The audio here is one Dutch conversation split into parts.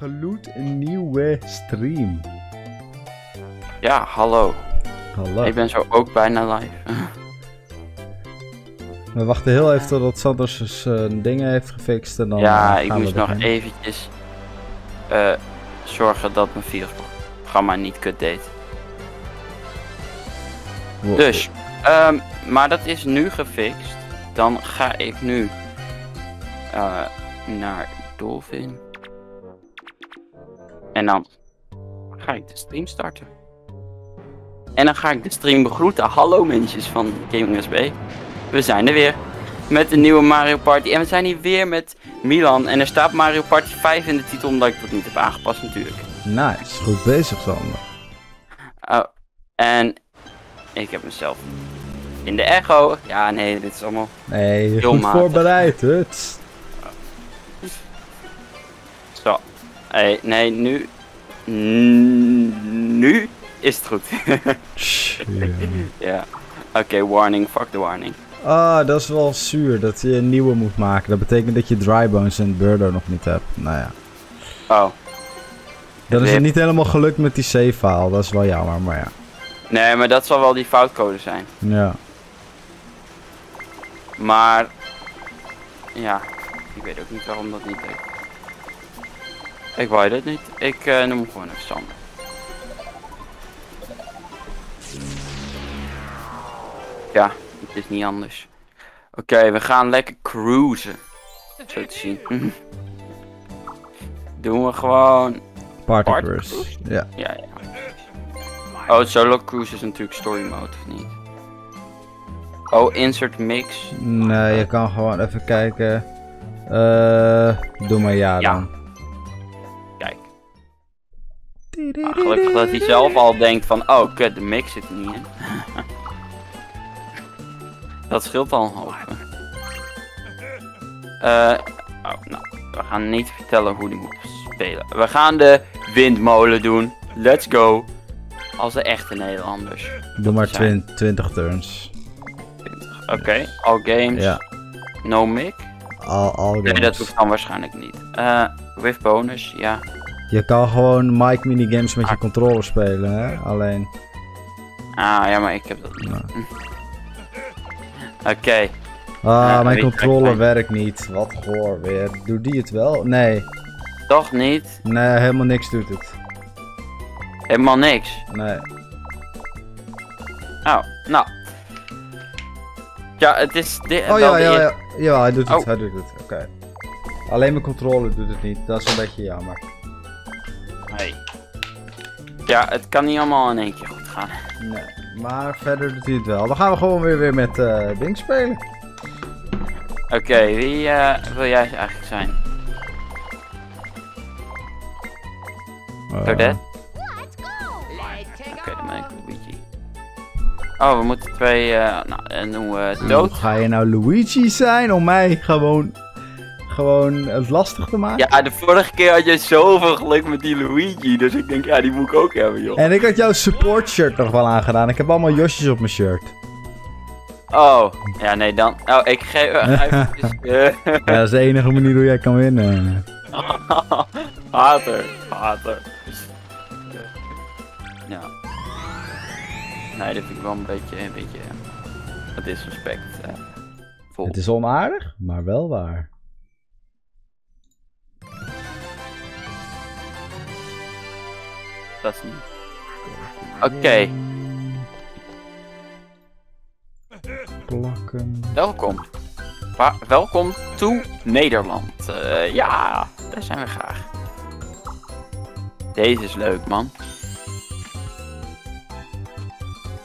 geloot een nieuwe stream. Ja, hallo. Hallo. Ik ben zo ook bijna live. We wachten heel even totdat Sanders zijn dingen heeft gefixt en dan ja, eh, ik moest nog eventjes eh, zorgen dat mijn virusprogramma niet kut deed. Wow. Dus, ehm, maar dat is nu gefixt. Dan ga ik nu eh, naar Dolphin. En dan ga ik de stream starten. En dan ga ik de stream begroeten. Hallo mensjes van Gaming SB. We zijn er weer. Met een nieuwe Mario Party. En we zijn hier weer met Milan. En er staat Mario Party 5 in de titel omdat ik dat niet heb aangepast natuurlijk. Nice, goed bezig Sander. Oh, en ik heb mezelf in de echo. Ja, nee, dit is allemaal. Nee, Heel goed matig. voorbereid, het. Hey, nee, nu. Nu is het goed. ja. Oké, warning. Fuck de warning. Ah, dat is wel zuur dat je een nieuwe moet maken. Dat betekent dat je Drybones en Burdo nog niet hebt. Nou ja. Oh. Dan is het niet helemaal gelukt met die save-file. Dat is wel jammer, maar ja. Nee, maar dat zal wel die foutcode zijn. Ja. Maar. Ja. Ik weet ook niet waarom dat niet deed. Ik weet het niet. Ik eh, noem hem gewoon even Sander. Ja, het is niet anders. Oké, we gaan lekker cruisen. Zo te zien. Doen we gewoon. Party Party Cruise. Cruise? Ja. Ja, ja. Oh, het solo cruise is natuurlijk story mode, of niet? Oh, insert mix. Nee, je kan gewoon even kijken. Eh, doe maar ja, Ja. dan. Ah, gelukkig dat hij zelf al denkt van, oh kut, de mix zit er niet in. dat scheelt al een hoop. Eh, oh, nou, we gaan niet vertellen hoe die moet spelen. We gaan de windmolen doen. Let's go. Als de echte Nederlanders. Doe maar Zijn. 20, 20 turns. Oké, all games. Ja, No mic. al, al Nee, games. dat hoeft dan waarschijnlijk niet. Eh, with bonus, ja. Je kan gewoon mic minigames met je Ah. controller spelen, hè? Alleen. Ah, ja, maar ik heb dat niet. Oké. Ah, Ja, mijn controller werkt niet. Wat goor weer. Doet die het wel? Nee. Toch niet? Nee, helemaal niks doet het. Helemaal niks. Nee. Oh, nou. Ja, het is dit. Oh ja, ja, ja. Ja, hij doet het. Oh. Hij doet het. Oké. Alleen mijn controller doet het niet. Dat is een beetje jammer. Hey. Ja, het kan niet allemaal in één keer goed gaan. Nee. Maar verder doet hij het wel. Dan gaan we gewoon weer, weer met eh Ding spelen. Oké, wie eh, wil jij eigenlijk zijn? Eh, Toadette? Oké, dan ben ik Luigi. Oh, we moeten twee. eh nou, en doen we dood. Ga je nou Luigi zijn om mij gewoon, gewoon het lastig te maken? Ja, de vorige keer had je zoveel geluk met die Luigi. Dus ik denk, ja, die moet ik ook hebben, joh. En ik had jouw support shirt nog wel aangedaan. Ik heb allemaal josjes op mijn shirt. Oh, ja, nee, dan. Oh, ik geef. Uh, eh, Ja, dat is de enige manier hoe jij kan winnen. Hater, hater. Ja. Nee, dat vind ik wel een beetje, een beetje, wat disrespect. eh vol. Het is onaardig, maar wel waar. Dat is niet. Oké, Plakken. welkom. Wa- welkom to Nederland. Eh, ja, daar zijn we graag. Deze is leuk, man.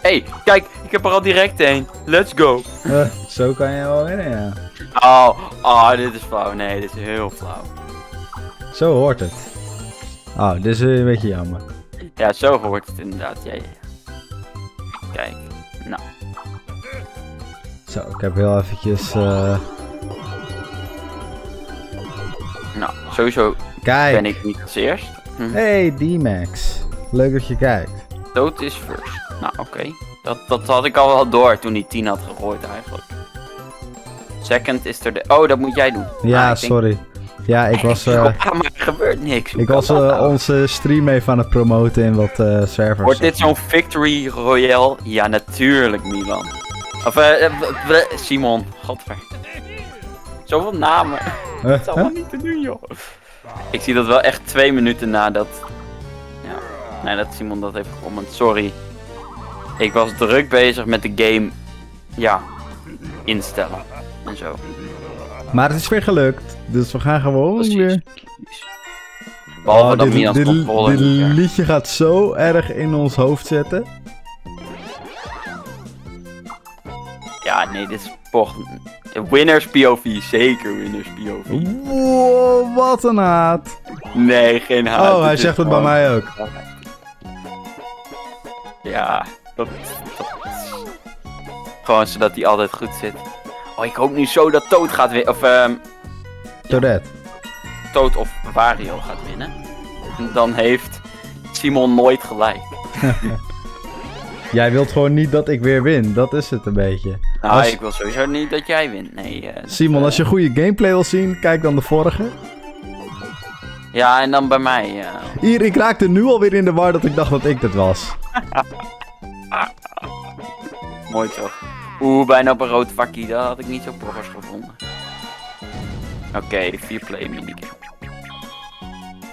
hey, kijk, ik heb er al direct een. Let's go. Eh, zo kan je wel winnen, ja. Oh, oh, dit is flauw. Nee, dit is heel flauw. Zo hoort het. Oh, dit is een beetje jammer. Ja, zo hoort het inderdaad. Ja, ja, ja. Kijk. Nou, Zo, ik heb heel eventjes... eh, nou, sowieso Kijk! ben ik niet als eerst. Hm. Hey, D-Max. Leuk dat je kijkt. Dood is first. Nou, oké. Dat, dat had ik al wel door toen hij 10 had gegooid eigenlijk. Second is er de... Oh, dat moet jij doen. Ja, Ah, denk- sorry. Ja, ik was, eh, Ah, maar er gebeurt niks. Hoe ik was eh, onze stream even aan het promoten in wat eh, servers. Wordt dit zo'n victory royale? Ja, natuurlijk Milan. Of eh, eh, Simon. Godver. Zoveel namen. Eh, Dat is allemaal niet te doen, joh. Ik zie dat wel echt twee minuten nadat... Ja, nee, dat Simon dat heeft gecomment. Sorry. Ik was druk bezig met de game... Ja, instellen. En zo. Maar het is weer gelukt. Dus we gaan gewoon Precies. weer... Behalve Oh, dat dit, dit, controle dit liedje gaat zo erg in ons hoofd zetten. Ja, nee, dit is toch... Winners POV, zeker winners POV. Wow, wat een haat. Nee, geen haat. Oh, hij zegt het bij mij ook. Ja, dat, dat is... Gewoon zodat hij altijd goed zit. Oh, ik hoop nu zo dat Toad gaat winnen. Of, ehm Toadette. Toad of Wario gaat winnen. En dan heeft Simon nooit gelijk. Jij wilt gewoon niet dat ik weer win. Dat is het een beetje. Nou, Als- ik wil sowieso niet dat jij wint. Nee, eh, Simon, als je goede gameplay wil zien, kijk dan de vorige. Ja, en dan bij mij. eh. Hier, ik raakte nu alweer in de war dat ik dacht dat ik het was. mooi toch. Oeh, bijna op een rood vakkie. Dat had ik niet zo proggers gevonden. Oké, de 4 play minigame.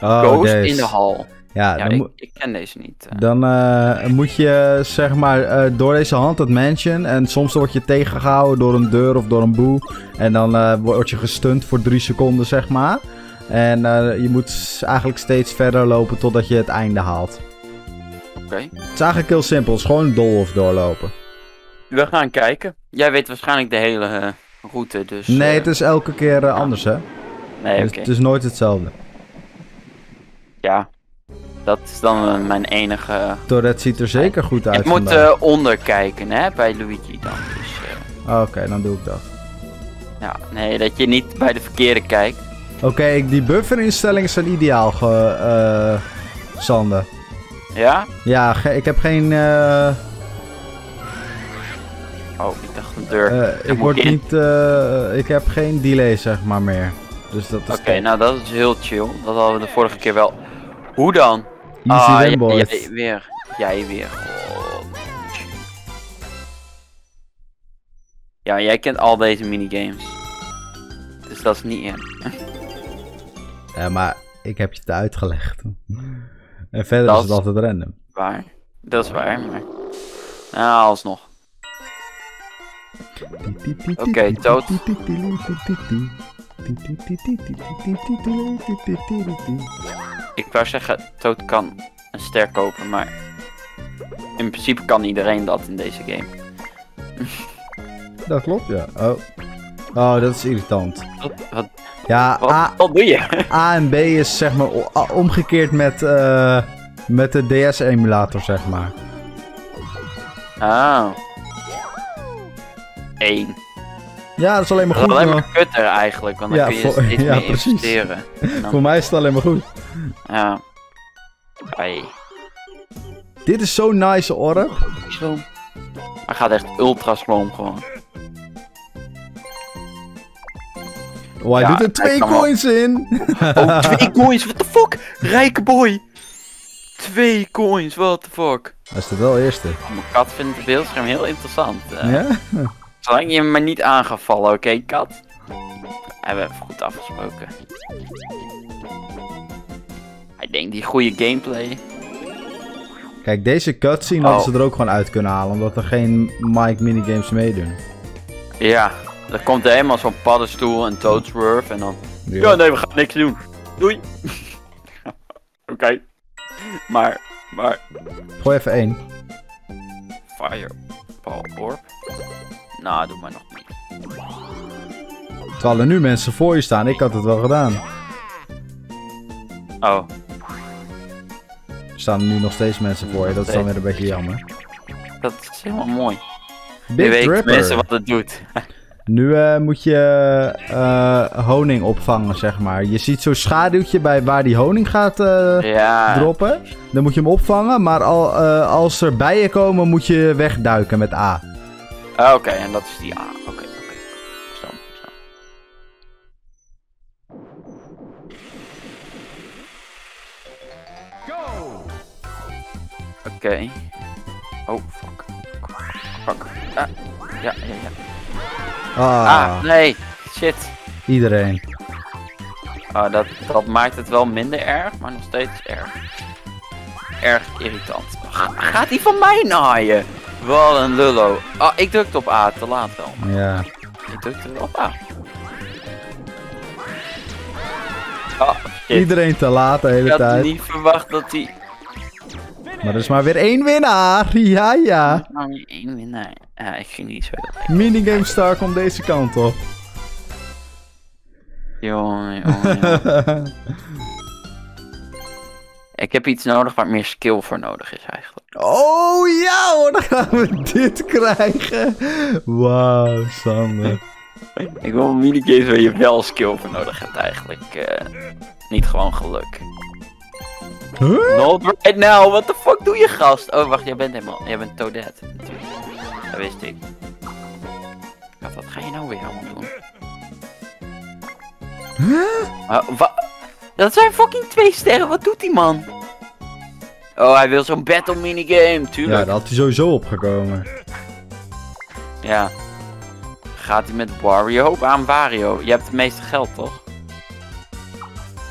Oh, Ghost deze. in de hal. Ja, ik, ken deze niet. eh. dan eh, moet je zeg maar eh, door deze hand het mansion. En soms word je tegengehouden door een deur of door een boe. En dan word je gestunt voor drie seconden, zeg maar. En je moet eigenlijk steeds verder lopen totdat je het einde haalt. Oké. Het is eigenlijk heel simpel. Het is gewoon dolhof doorlopen. We gaan kijken. Jij weet waarschijnlijk de hele route, dus... Nee, eh, het is elke keer eh, anders, hè? Nee, Dus. Het is nooit hetzelfde. Ja. Dat is dan eh, mijn enige... Tourette ziet er zeker goed uit Ik moet eh onderkijken, hè, bij Luigi dan. Dus, eh, Oké, dan doe ik dat. ja, nee, dat je niet bij de verkeerde kijkt. Oké, ik- die bufferinstellingen zijn ideaal, ge, eh, Sander. Ja? Ja, ik heb geen... Oh, ik dacht een deur. eh, ik word niet... eh, ik heb geen delay, zeg maar, meer. Dus dat is... Oké, nou dat is heel chill. Dat hadden we de vorige keer wel. Hoe dan? Easy Ah, jij- boys. Jij weer. Jij weer. Oh. Ja, jij kent al deze minigames. Dus dat is niet in. Ja, maar ik heb je het uitgelegd. En verder Dat is het altijd random. Waar. Dat is waar, maar... Nou, alsnog. Oké, Toad. Ik wou zeggen, Toad kan een ster kopen, maar... In principe kan iedereen dat in deze game. Dat klopt, ja. Oh. Oh, dat is irritant. Wat, wat, Ja, wat, A, wat doe je? A en B is zeg maar omgekeerd met, eh, met de DS-emulator, zeg maar. Ah. Eén. Ja, dat is alleen maar Dat is goed. alleen maar kutter eigenlijk, want dan Ja, kun je voor- ja, meer precies. investeren. Dan- Voor mij is het alleen maar goed. Ja. Ai. Dit is zo'n nice orb. Zo. Hij gaat echt ultra sloom gewoon. Oh, hij Ja, doet er twee coins in. Oh, twee coins, what the fuck? Rijke boy. Twee coins, what the fuck? Hij is er wel eerste. Oh, mijn kat vindt het beeldscherm heel interessant. eh. Ja? Zolang je me niet aangevallen, oké kat? Hebben we even goed afgesproken. Hij denkt die goede gameplay. Kijk, deze cutscene hadden Oh. ze er ook gewoon uit kunnen halen. Omdat er geen Mike minigames meedoen. Ja, er komt helemaal zo'n paddenstoel en Toadsworth en dan... Ja. Ja, nee, we gaan niks doen. Doei. Oké. Maar, maar... Gooi even één. Fireball orb? Nou, doe maar nog niet. Terwijl er nu mensen voor je staan. Ik had het wel gedaan. Oh, Er staan nu nog steeds mensen voor je. Dat is dan weer een beetje jammer. dat is helemaal mooi. Big je weet mensen wat het doet. Nu eh, moet je eh, honing opvangen, zeg maar. Je ziet zo'n schaduwtje bij waar die honing gaat ja. droppen. Dan moet je hem opvangen. Maar al, als er bijen komen, moet je wegduiken met A. Ah, oké, en dat is die A. Oké, oké. zo. Go! Oké. Oh, fuck. Fuck. Ah. Ja, ja, ja. Ah. ah. nee. Shit. Iedereen. Ah, dat, dat maakt het wel minder erg, maar nog steeds erg. Erg irritant. Gaat die van mij naaien? Wat een lullo. Ah, ik drukte op A, te laat wel. Ja. Ik drukte op A. Ah, shit. Iedereen te laat de Ik hele had tijd. niet verwacht dat hij... Maar er is maar weer één winnaar. Ja, ja. Niet één winnaar. Ja, ik ging niet zo. Minigame Star komt deze kant op. Jongen, jongen. Ik heb iets nodig waar meer skill voor nodig is eigenlijk. Oh ja hoor, dan gaan we dit krijgen. Wauw, Sander. Ik wil minigames waar je wel skill voor nodig hebt eigenlijk. eh, niet gewoon geluk. Huh? Not right now, what the fuck doe je gast? Oh wacht, jij bent helemaal, jij bent Toadette. Dat wist ik. Wat, wat ga je nou weer allemaal doen? Ah, wa- dat zijn fucking twee sterren, wat doet die man? Oh, hij wil zo'n battle minigame, Ja, tuurlijk. daar had hij sowieso opgekomen. Ja. Gaat hij met Wario Hoop aan Wario? Je hebt het meeste geld, toch?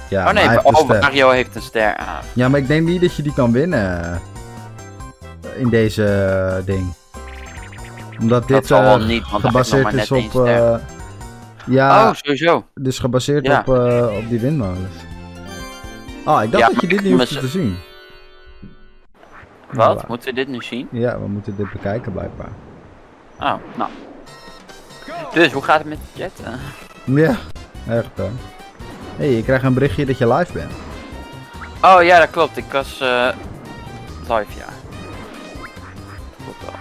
Ja, oh maar nee, een oh. Wario heeft een ster aan. Ja, maar ik denk niet dat je die kan winnen. eh, In deze eh, ding. Omdat dit dat zal wel eh, niet, gebaseerd maar is op... eh, ja, Oh, sowieso. dus gebaseerd Ja. op, op die windmolens. Ah, ik dacht Ja, dat je maar- dit niet maar hoefde te zien. Wat? Moeten we dit nu zien? Ja, we moeten dit bekijken blijkbaar. Oh, nou. Dus, hoe gaat het met de chat? Eh, Ja, echt hè. Hé, hey, je krijgt een berichtje dat je live bent. Oh ja, dat klopt. Ik was eh live, ja. Klopt wel.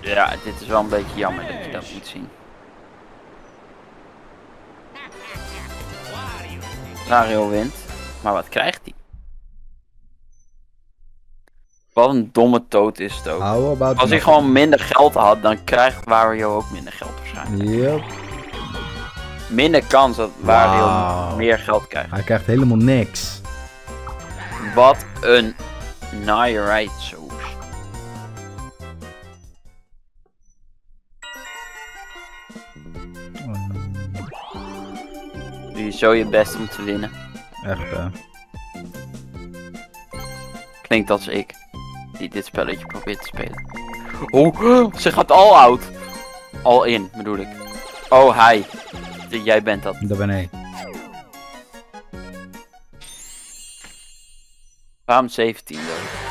Ja, dit is wel een beetje jammer dat je dat moet zien. Mario wint. Maar wat krijgt hij? Wat een domme toot is het ook. Als nothing? gewoon minder geld had, dan krijgt Wario ook minder geld waarschijnlijk. Yep. Minder kans dat Wario meer geld krijgt. Hij krijgt helemaal niks. Wat een naaierij soos. Doe je zo je best om te winnen. Echt hè. Klinkt als ik. Die dit spelletje probeert te spelen. Oh, ze gaat al out. Al in, bedoel ik. Oh, hij. D- Jij bent dat. Dat ben ik. Waarom 17 dan?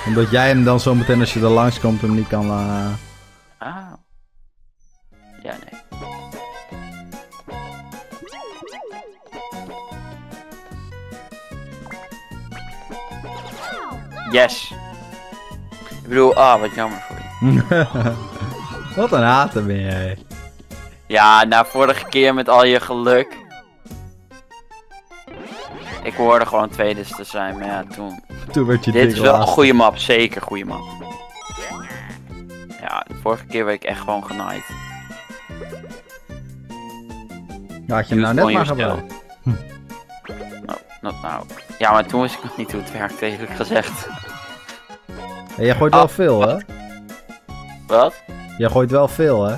Omdat jij hem dan zo meteen als je er langs komt hem niet kan... eh, Ah. Ja, nee. Yes. Ik bedoel, ah, wat jammer voor je. Wat een hater ben jij. Ja, na vorige keer met al je geluk. Ik hoorde gewoon tweede te zijn, maar ja, toen. Toen werd je Dit is wel een goede map, zeker goede map. Ja, de vorige keer werd ik echt gewoon genaaid. Ja, had je hem nou net maar gewoon gebruikt. Nou, nou, nou. Ja, maar toen wist ik nog niet hoe het werkte, eerlijk gezegd. Jij gooit Ah, wel veel hè? Wat? Jij gooit wel veel hè?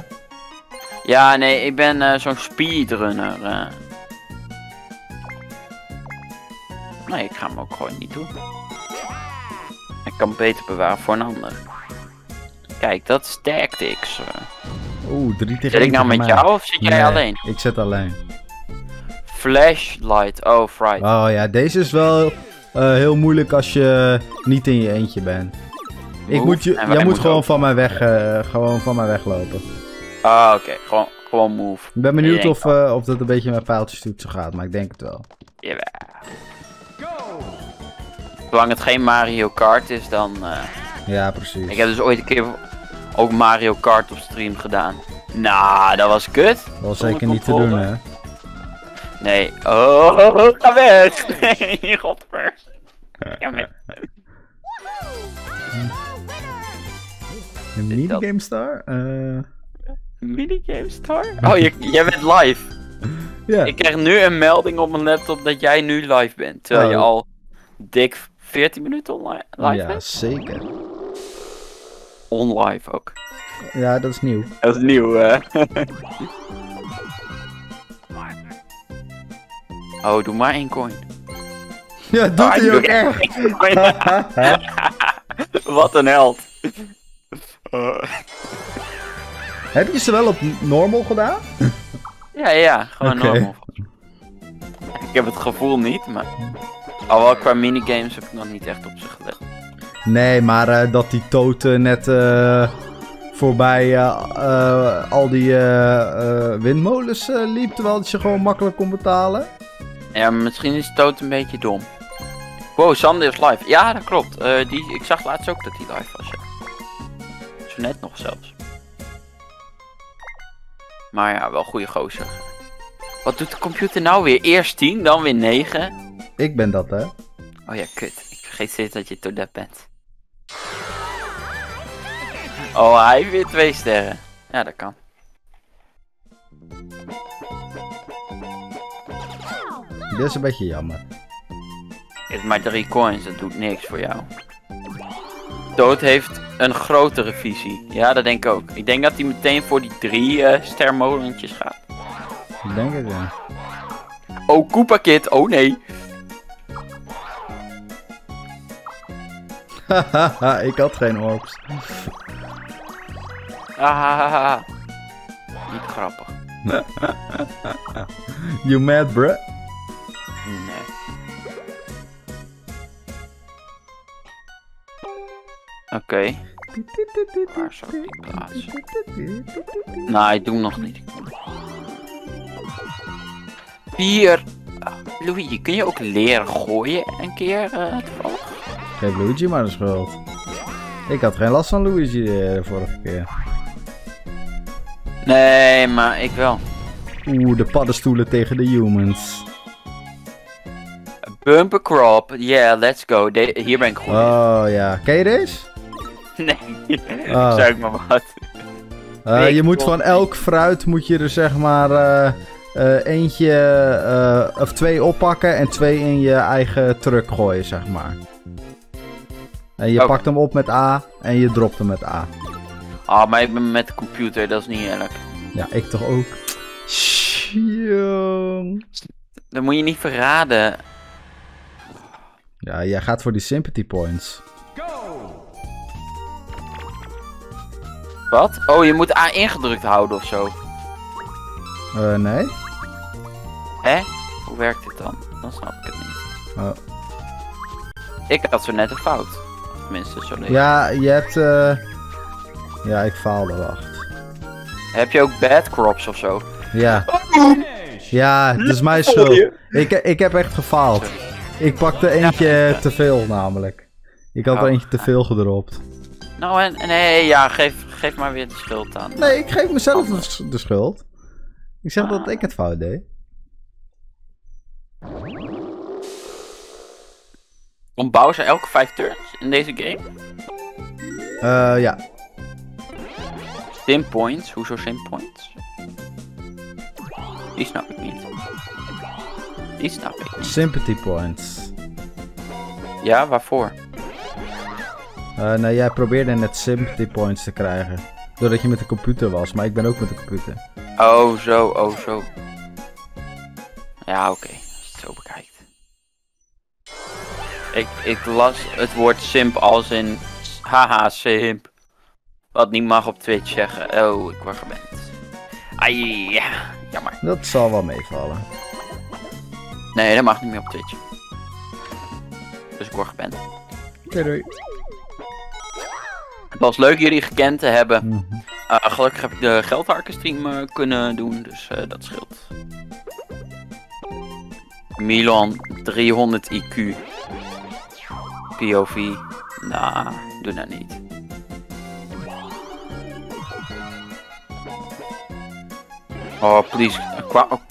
Ja, nee, ik ben eh, zo'n speedrunner. eh. Nee, ik ga hem ook gewoon niet doen. Ik kan beter bewaren voor een ander. Kijk, dat is tactics. eh. Oeh, drie tegen Zit ik nou met mij. jou of zit jij Nee, alleen? Ik zit alleen. Flashlight, oh, fright. Oh ja, deze is wel heel moeilijk als je niet in je eentje bent. Ik moet je, jij moet gewoon van mij weg, eh, gewoon van mij weglopen. Ah, oké, gewoon, gewoon move. Ik ben benieuwd of, eh, of dat een beetje met pijltjes toetsen gaat, maar ik denk het wel. Jawel. Zolang het geen Mario Kart is, dan... eh, Ja, precies. Ik heb dus ooit een keer ook Mario Kart op stream gedaan. Nou, dat was kut. Dat was zeker niet te doen, hè? Nee. Oh, ga weg. Nee, godver. Ja, Een minigame star? Eh Minigame star? Oh, je, jij bent live. ja. Ik krijg nu een melding op mijn laptop dat jij nu live bent. Terwijl je Oh. al dik 14 minuten online live ja, bent? zeker. On-live ook. Ja, dat is nieuw. Dat is nieuw, hè? oh, doe maar één coin. Ja, doet Ah, hij je ook echt. Wat een held. Eh, Heb je ze wel op normal gedaan? ja, ja, gewoon normal. Ik heb het gevoel niet, maar... Alhoewel, qua minigames heb ik nog niet echt op ze gelet. Nee, maar eh, dat die toten net eh, voorbij al die windmolens liep, terwijl het je gewoon makkelijk kon betalen. Ja, misschien is Toad een beetje dom. Wow, Sander is live. Ja, dat klopt. Die, ik zag laatst ook dat hij live was. Ja. Net nog zelfs. Maar ja, wel goede gozer. Wat doet de computer nou weer? Eerst 10, dan weer 9. Ik ben dat, hè. Oh ja, kut. Ik vergeet steeds dat je Toadette bent. Oh, hij weer twee sterren. Ja, dat kan. Dit is een beetje jammer. Je hebt maar drie coins, dat doet niks voor jou. Dood heeft een grotere visie. Ja, dat denk ik ook. Ik denk dat hij meteen voor die drie eh stermolentjes gaat. Ik denk het, ja. Oh, Koopa Kid. Oh nee. Hahaha, ik had geen orbs. Ah, niet grappig. You mad, bruh? Oké, waar zou ik die plaatsen? Nee, ik doe hem nog niet. Vier. Ah, Luigi, kun je ook leren gooien een keer eh, toevallig? Geef Luigi maar een schuld. Ik had geen last van Luigi eh, de vorige keer. Nee, maar ik wel. Oeh, de paddenstoelen tegen de humans. Bumper crop, yeah, let's go. De- hier ben ik goed. in. Oh ja, ken je deze? Oh. zeg maar wat. Eh, Nee, je moet van elk fruit moet je er zeg maar eh, eh, eentje of twee oppakken en twee in je eigen truck gooien, zeg maar. En je pakt hem op met A en je dropt hem met A. Ah, maar ik ben met de computer, dat is niet eerlijk. Ja, ik toch ook. Jong. Dat moet je niet verraden. Ja, jij gaat voor die sympathy points. Wat? Oh, je moet A ingedrukt houden of zo. Eh, nee? Hè? Hoe werkt dit dan? Dan snap ik het niet. Oh. Ik had zo net een fout. Tenminste, zo leek. Ja, je hebt... eh, Ja, ik faalde, wacht. Heb je ook bad crops of zo? Ja. Ja, dat is mijn schuld. Ik, ik heb echt gefaald. Ik pakte eentje te veel namelijk. Ik had er Oh. eentje te veel gedropt. Nou, en, nee, ja, geef, geef maar weer de schuld aan. Nee, ik geef mezelf de, schuld. Ik zeg dat ik het fout deed. Om Bowser elke vijf turns in deze game? Eh, ja. Sim points? Hoezo sim points? Die snap ik niet. Die snap ik niet. Sympathy points. Ja, waarvoor? Eh nou, jij probeerde net sympathy points te krijgen. Doordat je met de computer was, maar ik ben ook met de computer. Oh, zo, oh, zo. Ja, oké. Als je het zo bekijkt. Ik, ik las het woord simp als in... Haha, simp. Wat niet mag op Twitch zeggen. Oh, ik word geband. Ai, ja. Jammer. Dat zal wel meevallen. Nee, dat mag niet meer op Twitch. Dus ik word geband. Oké, doei. Het was leuk jullie gekend te hebben. Mhm. Eh, gelukkig heb ik de geldharkenstream eh, kunnen doen, dus eh, dat scheelt. Milan 300 IQ. POV. Nah, doe dat niet. Oh, please.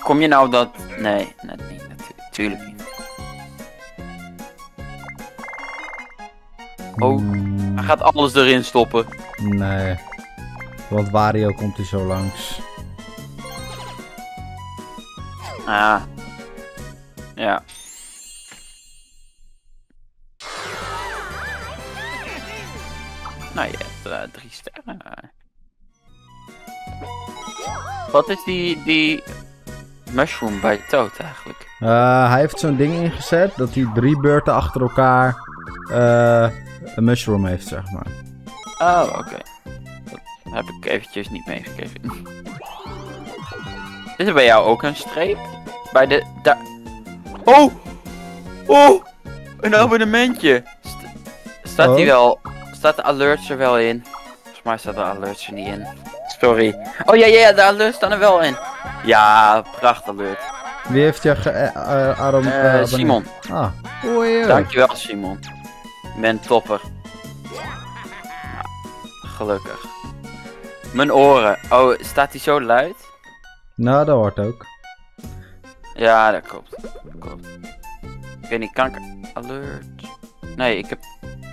Kom je nou dat... Nee, net niet. Natuurlijk, tuurlijk niet. Oh, hij gaat alles erin stoppen. Nee. Want Wario komt hier zo langs. Ah. Ja. Nou, je hebt eh, drie sterren. Wat is die, die mushroom bij Toad eigenlijk? Eh, hij heeft zo'n ding ingezet dat hij drie beurten achter elkaar eh, een mushroom heeft, zeg maar. Oh, oké. Dat heb ik eventjes niet meegekregen. Is er bij jou ook een streep? Bij de... Daar... Oh! Oh! Een abonnementje! St- staat die Oh. wel... Staat de alerts er wel in? Volgens mij staat de alerts er niet in. Sorry. Oh ja, ja, ja, de alerts staan er wel in. Ja, pracht alert. Wie heeft je ge- abonneerd? Simon. Ah. Oei, oei. Dankjewel, Simon. Je bent topper. Gelukkig. Mijn oren. Oh, staat die zo luid? Nou, dat hoort ook. Ja, dat klopt. Dat klopt. Ik weet niet, kan ik... Alert. Nee, ik heb...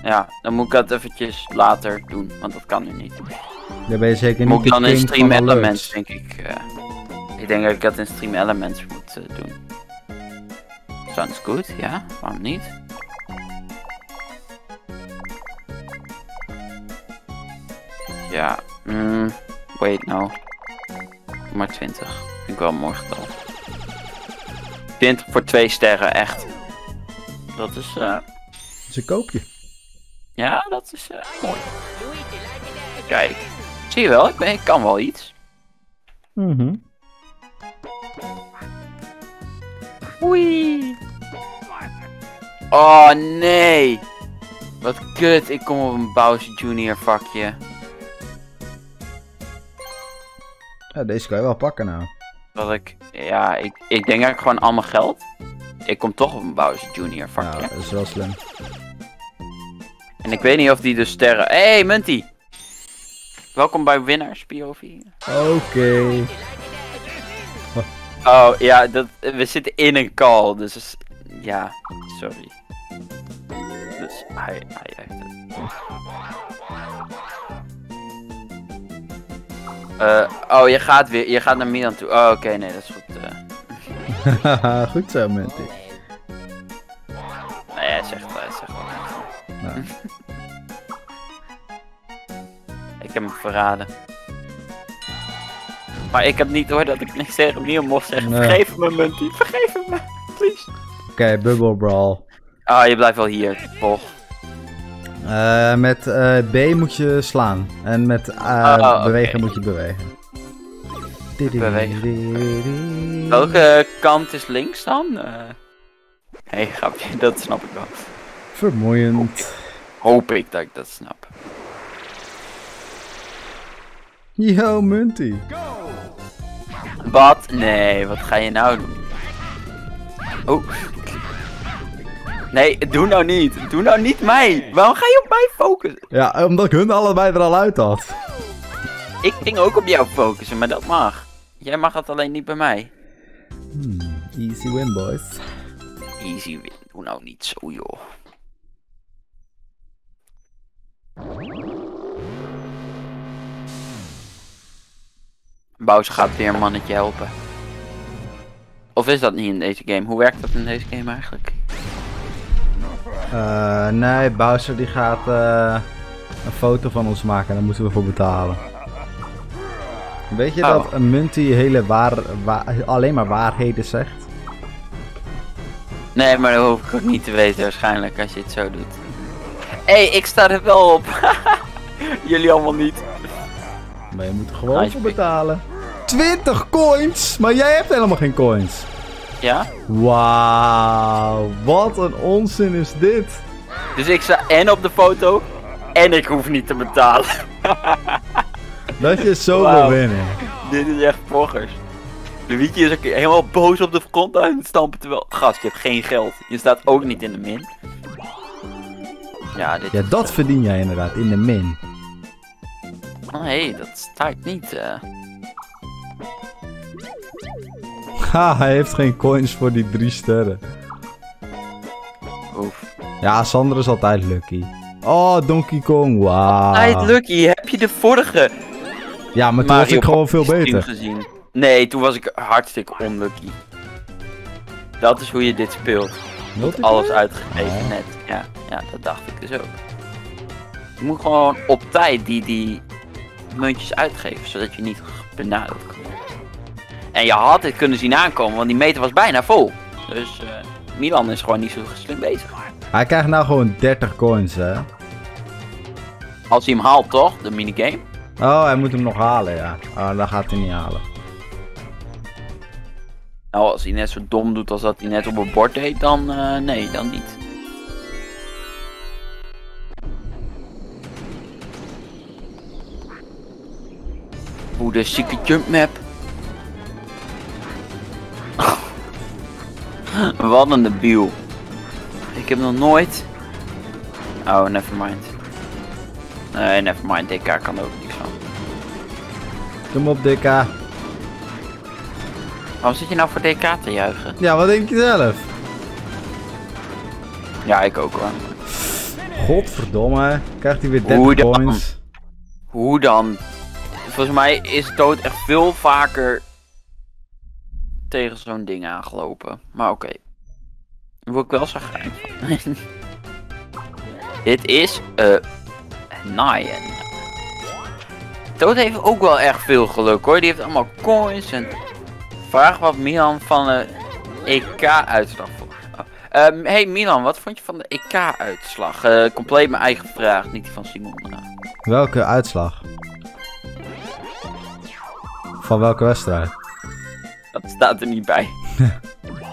Ja, dan moet ik dat eventjes later doen, want dat kan nu niet. Dan ben je zeker niet Moet ik dan in Stream. Elements, denk ik. eh. ik denk dat ik dat in Stream Elements moet eh, doen. Sounds goed, ja. Waarom niet? Ja, mm, wait no. Maar 20. Vind ik wel een mooi getal. 20 voor 2 sterren, echt. Dat is, eh, Ze koop je. ja, dat is eh, mooi. Kijk, zie je wel, ik, ben, ik kan wel iets. Mhm. Oei. Oh nee. Wat kut, ik kom op een Bowser Junior vakje. Ja, deze kan je wel pakken nou. Dat ik, ja, ik, ik denk ik gewoon al mijn geld. Ik kom toch op een Bowser Junior vakje. Ja, dat is wel slim. En ik weet niet of die de sterren. Hé, hey, Munty! Welkom bij Winnaars POV. Oké. Oh ja, dat, we zitten in een call, dus ja, sorry. Dus hij, hij heeft het. Eh, oh, je gaat weer, je gaat naar Milan toe. Oh, oké, nee, dat is goed. eh. Goed zo, Minty. nee, hij zegt, hij zegt wel. Ik heb hem verraden. Maar ik heb niet door dat ik niks tegen Milan mocht zeggen. Nee. Vergeef me, Munty. Vergeef me, please. Oké, Bubble Brawl. Ah, je blijft wel hier, Pog. Eh, met eh, B moet je slaan. En met Oh, oké. bewegen moet je bewegen. Bewegen. Welke kant is links dan? Eh hey, grapje, dat snap ik wel. Vermoeiend. Hoop ik dat ik dat snap. Yo, Munty. Wat? Nee, wat ga je nou doen? Oh. Nee, doe nou niet. Doe nou niet mij. Waarom ga je op mij focussen? Ja, omdat ik hun allebei er al uit had. Ik ging ook op jou focussen, maar dat mag. Jij mag dat alleen niet bij mij. Hmm, easy win, boys. Easy win. Doe nou niet zo, joh. Bowser gaat weer een mannetje helpen. Of is dat niet in deze game? Hoe werkt dat in deze game eigenlijk? Eh, nee, Bowser die gaat eh, een foto van ons maken en daar moeten we voor betalen. Weet je Oh. dat een Munty hele waar, wa- alleen maar waarheden zegt? Nee, maar dat hoef ik ook niet te weten waarschijnlijk als je het zo doet. Hé, hey, ik sta er wel op. Jullie allemaal niet. Maar je moet er gewoon Nice voor betalen. 20 coins! Maar jij hebt helemaal geen coins. Ja? Wauw, wat een onzin is dit. Dus ik sta en op de foto en ik hoef niet te betalen. Dat je zo wil winnen. Dit is echt poggers. Luigi is ook helemaal boos op de grond aan het stampen terwijl... Gast, je hebt geen geld. Je staat ook niet in de min. Ja, dit Ja, is, dat verdien jij inderdaad in de min. Oh, nee, dat staat niet. eh. Ha, hij heeft geen coins voor die drie sterren. Oef. Ja, Sander is altijd lucky. Oh, Donkey Kong, wauw. Tijd Lucky, heb je de vorige Ja, maar toen was ik gewoon veel beter. gezien? Nee, toen was ik hartstikke unlucky. Dat is hoe je dit speelt. Alles uitgegeven Oh. net. Ja, ja, dat dacht ik dus ook. Je moet gewoon op tijd die, die muntjes uitgeven, zodat je niet benadeeld. En je had dit kunnen zien aankomen, want die meter was bijna vol. Dus eh, Milan is gewoon niet zo slim bezig. Hij krijgt nou gewoon 30 coins, hè? Als hij hem haalt, toch? De minigame. Oh, hij moet hem nog halen, ja. Oh, dan gaat hij niet halen. Nou, als hij net zo dom doet als dat hij net op het bord deed, dan eh, nee, dan niet. Oeh, de secret jump map. Wat een debiel. Ik heb nog nooit... Oh, nevermind. Nee, nevermind. DK kan er ook niks van. Kom op, DK. Waarom zit je nou voor DK te juichen? Ja, wat denk je zelf? Ja, ik ook hoor. Godverdomme. Krijgt hij weer 30 Hoe dan? coins. Hoe dan? Volgens mij is Toad echt veel vaker tegen zo'n ding aangelopen. Maar oké. Daar word ik wel van. Dit is eh Nyan. Toad heeft ook wel echt veel geluk hoor. Die heeft allemaal coins en vraag wat Milan van de EK-uitslag vond. Oh. Ehm, hey Milan, wat vond je van de EK-uitslag? Eh, compleet mijn eigen vraag, niet die van Simon. Welke uitslag? Van welke wedstrijd? Dat staat er niet bij.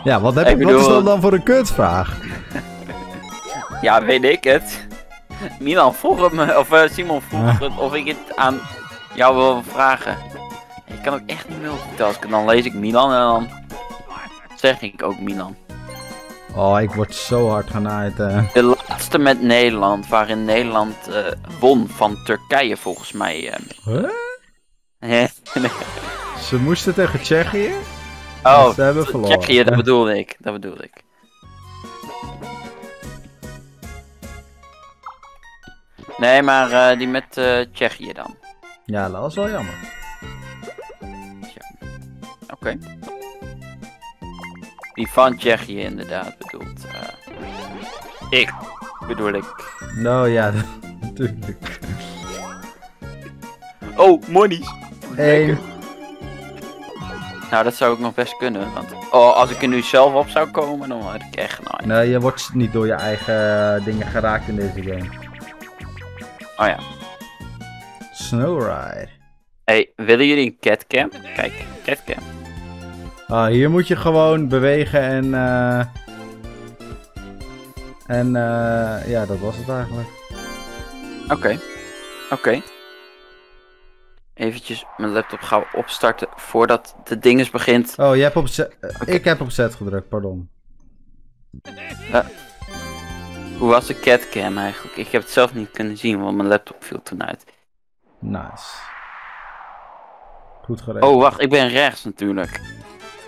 Ja, wat, heb Ik wat is dat dan voor een kutvraag? Ja, weet ik het. Milan vroeg het me, of eh, Simon vroeg het, of ik het aan jou wil vragen. Ik kan ook echt niet multitasken. Dan lees ik Milan en dan zeg ik ook Milan. Oh, ik word zo hard genaaid. eh. De laatste met Nederland, waarin Nederland eh, won van Turkije volgens mij. eh. Huh? Ze moesten tegen Tsjechië? oh, Ze hebben verloren. Tsjechië, dat bedoelde ik. Dat bedoelde ik. Nee, maar eh, die met eh, Tsjechië dan. Ja, dat was wel jammer. Oké. Die van Tsjechië inderdaad bedoeld. eh. ik bedoel ik. Nou ja, natuurlijk. Oh, monies. Eén. Nou, dat zou ik nog best kunnen. Want oh, als ik er nu zelf op zou komen, dan had ik echt genaaid. Nee, je wordt niet door je eigen eh, dingen geraakt in deze game. Oh ja. Snowride. Hey, willen jullie een catcam? Kijk, catcam. Ah, hier moet je gewoon bewegen en... eh en eh ja, dat was het eigenlijk. Oké. Oké. Eventjes mijn laptop gauw opstarten voordat de dinges begint. Oh, je hebt op Z... eh. Ik heb op Z gedrukt, pardon. Hoe was de catcam eigenlijk? Ik heb het zelf niet kunnen zien, want mijn laptop viel toen uit. Nice. Goed geregeld. Oh, wacht, ik ben rechts natuurlijk.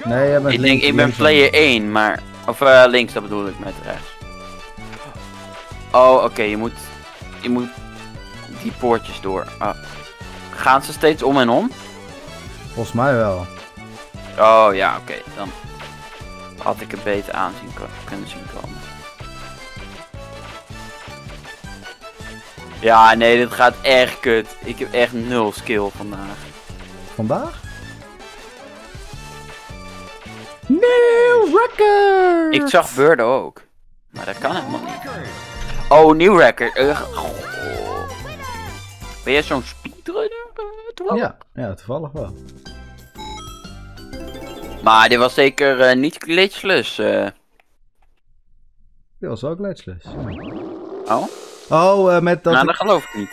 Nee, jij bent Ik denk, ik ben player 1, maar... Of eh, links, dat bedoel ik met rechts. Oh, oké, je moet... Je moet die poortjes door. Ah. Gaan ze steeds om en om? Volgens mij wel. Oh, ja, oké. Dan had ik het beter aanzien kunnen zien komen. Ja, nee, dit gaat echt kut. Ik heb echt nul skill vandaag. Vandaag? New record! Ik zag Burdo ook. Maar dat kan helemaal niet. Oh, nieuw record. Eh. Ben jij zo'n speedrunner? Eh, toevallig? Ja, ja, toevallig wel. Maar dit was zeker eh, niet glitchless. eh. Dat was ook glitchless. Oh? Oh, met dat... nou, dat geloof ik niet.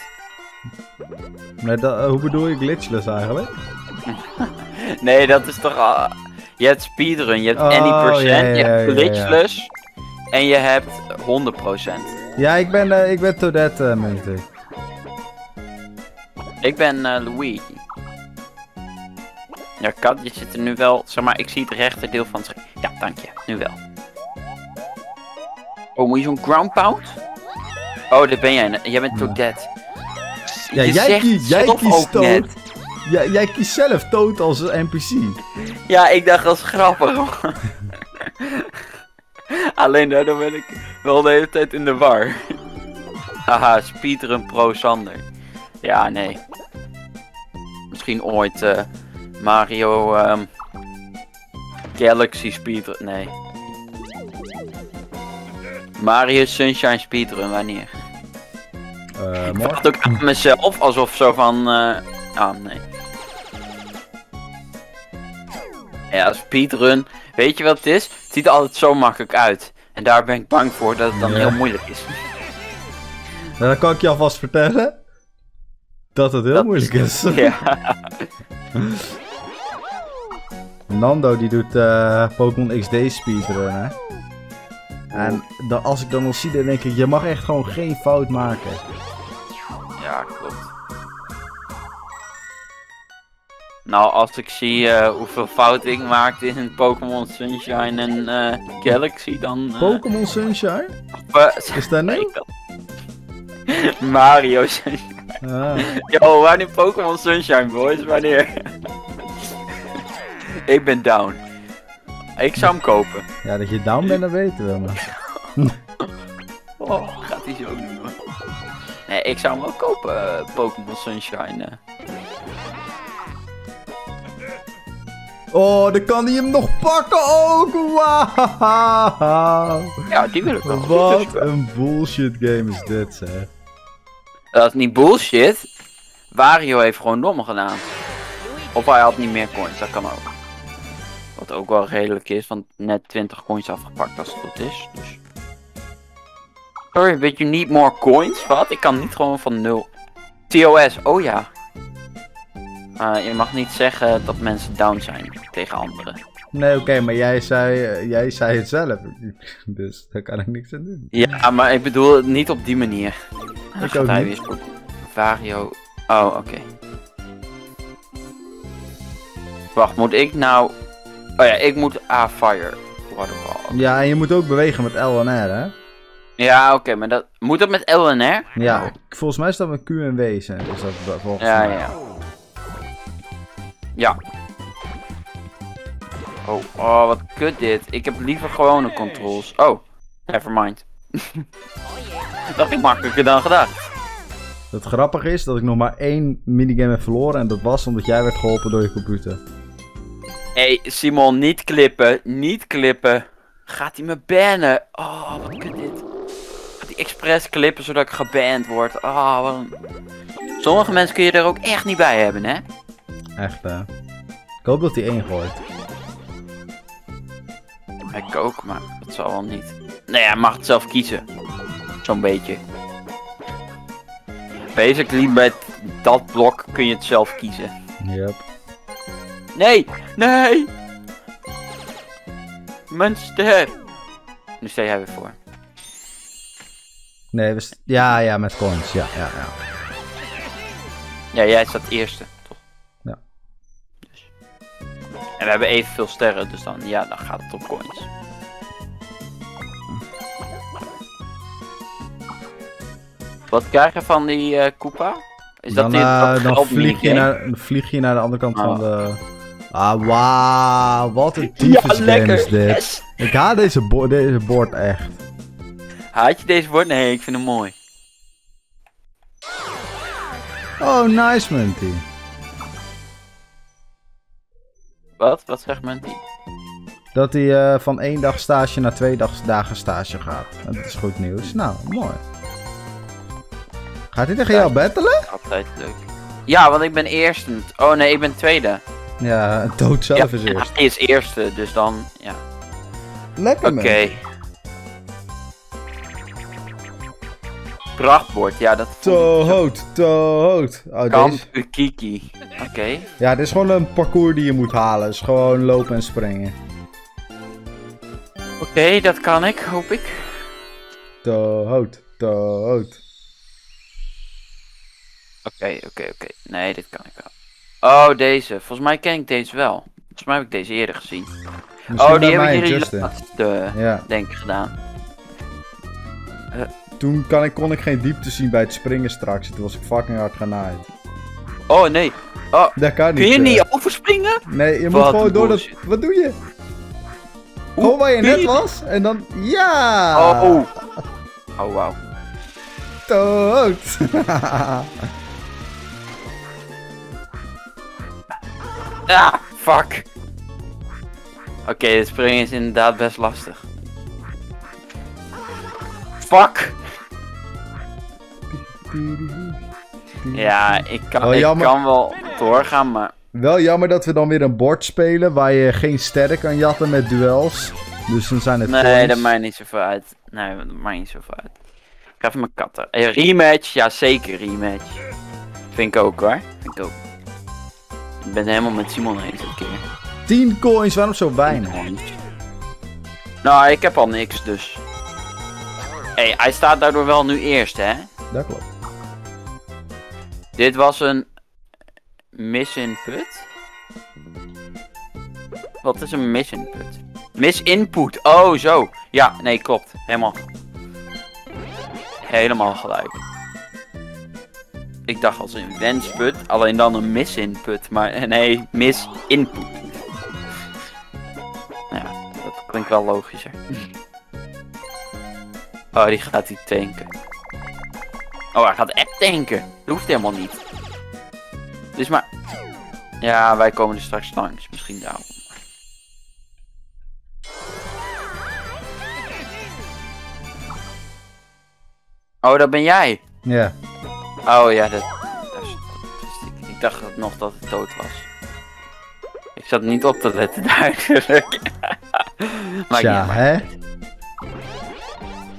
met dat hoe bedoel je glitchless eigenlijk? Nee, dat is toch... al- je hebt speedrun, je hebt Oh, any percent, ja, ja, je hebt ja, ja. glitchless en je hebt 100%. Ja, ik ben, eh, ik ben Toadette, uh, meent ik. Ik ben eh, Luigi. Ja, Kat, je zit er nu wel, zeg maar, ik zie het rechterdeel van het scherm. Ja, dank je, nu wel. Oh, moet je zo'n ground pound? Oh, dat ben jij. Jij bent. Toadette. Ja, Je jij, kiest, jij kiest ook Toad. net. Ja, jij kiest zelf Toad als NPC. Ja, ik dacht dat is grappig. Alleen daardoor ben ik wel de hele tijd in de war. Haha, speedrun pro Sander. Ja, nee. Misschien ooit eh, Mario ehm, Galaxy speedrun. Nee. Mario Sunshine speedrun, wanneer? Eh, Ik vraag het ook aan mezelf, alsof zo van... eh ah, nee. Ja, speedrun. Weet je wat het is? Het ziet er altijd zo makkelijk uit. En daar ben ik bang voor dat het dan Ja. heel moeilijk is. Dan kan ik je alvast vertellen. Dat het heel Dat moeilijk is. Ja. Nando die doet eh, Pokémon XD speedrun, hè. En als ik dan nog zie, dan denk ik, je mag echt gewoon geen fout maken. Ja, klopt. Nou, als ik zie eh, hoeveel fouten ik maakte in Pokémon Sunshine en eh, Galaxy, dan... Pokémon Sunshine? Is dat nee, Mario Sunshine. Ah. Yo, wanneer Pokémon Sunshine, boys? Wanneer? ik ben down. Ik zou hem kopen. Ja, dat je down bent, dat weten we, maar... Oh, gaat hij zo doen hoor. Nee, ik zou hem wel kopen, eh, Pokémon Sunshine. eh. Oh, dan kan hij hem nog pakken ook! Wauw! Ja, die wil ik wel. Wat een bullshit game is dit, zeg. Dat is niet bullshit. Wario heeft gewoon dom gedaan. Of hij had niet meer coins, dat kan ook. Wat ook wel redelijk is, want net 20 coins afgepakt als het goed is. Dus. Sorry, weet je niet more coins? Wat? Ik kan niet gewoon van nul. TOS, oh ja. Ah, je mag niet zeggen dat mensen down zijn tegen anderen. Nee, oké, maar jij zei, eh, jij zei het zelf. Dus daar kan ik niks aan doen. Ja, maar ik bedoel het niet op die manier. Ik gaat ook hij niet. weer. Vario. Oh, oké. Wacht, moet ik nou... Oh ja, ik moet A-Fire. Waterfall. Ja, en je moet ook bewegen met L en R, hè? Ja, oké, maar dat... Moet dat met L en R? Ja, volgens mij staat met Q en W zijn. Dus dat volgens Ja, mij. ja. Ja. Oh, oh, wat kut dit. Ik heb liever gewone controls. Oh, nevermind. dat is makkelijker dan gedacht. Het grappige is dat ik nog maar één minigame heb verloren. En dat was omdat jij werd geholpen door je computer. Hé, hey, Simon, niet klippen. Niet klippen. Gaat hij me bannen? Oh, wat kut dit. Gaat hij expres klippen zodat ik geband word? Oh, wat een... Sommige mensen kun je er ook echt niet bij hebben, hè? Echt, hè? Ik hoop dat hij één gooit. Ik ook, maar dat zal wel niet. Nee, hij mag het zelf kiezen. Zo'n beetje. Basically, met dat blok kun je het zelf kiezen. Yep. Nee! Nee! Mijn ster! Nu sta jij weer voor. Nee, we ja, ja, met coins. Ja, ja, ja. Ja, jij staat eerste, En we hebben evenveel sterren, dus dan, ja, dan gaat het op coins. Wat krijg je van die eh Koopa? Is dat dan, die, eh, dat dan, geld vlieg je minigame? naar, dan vlieg je naar de andere kant van Oh. de... Ah, wauw. Wat een tyfus game is dit. Yes! Ik haat deze, bo deze bord echt. Haat je deze woord? Nee, ik vind hem mooi. Oh, nice, Minty. Wat? Wat zegt Manty? Dat hij eh, van één dag stage naar twee dag, dagen stage gaat. Dat is goed nieuws. Nou, mooi. Gaat hij tegen jou battelen? Altijd leuk. Ja, want ik ben eerste. Oh nee, ik ben tweede. Ja, dood zelf ja, is eerst. hij is eerste, dus dan, ja. Lekker, Oké. Prachtbord, ja, dat te hoot. Oh, Kamp deze... Ukiki. Oké. Ja, dit is gewoon een parcours die je moet halen. Is gewoon lopen en springen. Oké, dat kan ik, hoop ik. Te hoot, te hoot. Oké, oké, oké. Nee, dit kan ik wel. Oh, deze. Volgens mij ken ik deze wel. Volgens mij heb ik deze eerder gezien. Misschien oh, die hebben jullie Ja, denk ik, gedaan. Toen kan ik, kon ik geen diepte zien bij het springen straks. Toen was ik fucking hard genaaid. Oh, nee. Dat kan niet. Kun je eh. niet overspringen? Nee, je moet gewoon door dat... Wat doe je? Hoe Gewoon waar je net je- was en dan... Ja! Oh, oh. Oh, wauw. dood. Ah, fuck. Oké, dit springen is inderdaad best lastig. Fuck. Ja, ik kan, Oh, ik kan wel doorgaan, maar... Wel jammer dat we dan weer een bord spelen waar je geen sterren kan jatten met duels. Dus dan zijn het Nee, dat maakt niet zoveel uit. Nee, dat maakt niet zoveel uit. Ik ga even mijn katten. Eh, rematch? Ja, zeker rematch. Vind ik ook hoor. Vind ik ook. Ik ben helemaal met Simon eens dit keer. 10 coins, waarom zo weinig? Nou, ik heb al niks, dus. Hé, hey, hij staat daardoor wel nu eerst, hè? Dat klopt. Dit was een misinput. Wat is een misinput? Misinput. Oh, zo. Ja, nee, klopt. Helemaal. Helemaal gelijk. Ik dacht als een wensput, alleen dan een misinput. Maar nee, misinput. Nou ja, dat klinkt wel logischer. Oh, die gaat die tanken. Oh, hij gaat echt tanken. Dat hoeft helemaal niet. Dus maar... Ja, wij komen er straks langs. Misschien daarom. Oh, dat ben jij. Ja. Oh ja, dat... dat is- dat is- ik, ik dacht nog dat het dood was. Ik zat niet op te letten duidelijk. maar ja, hè?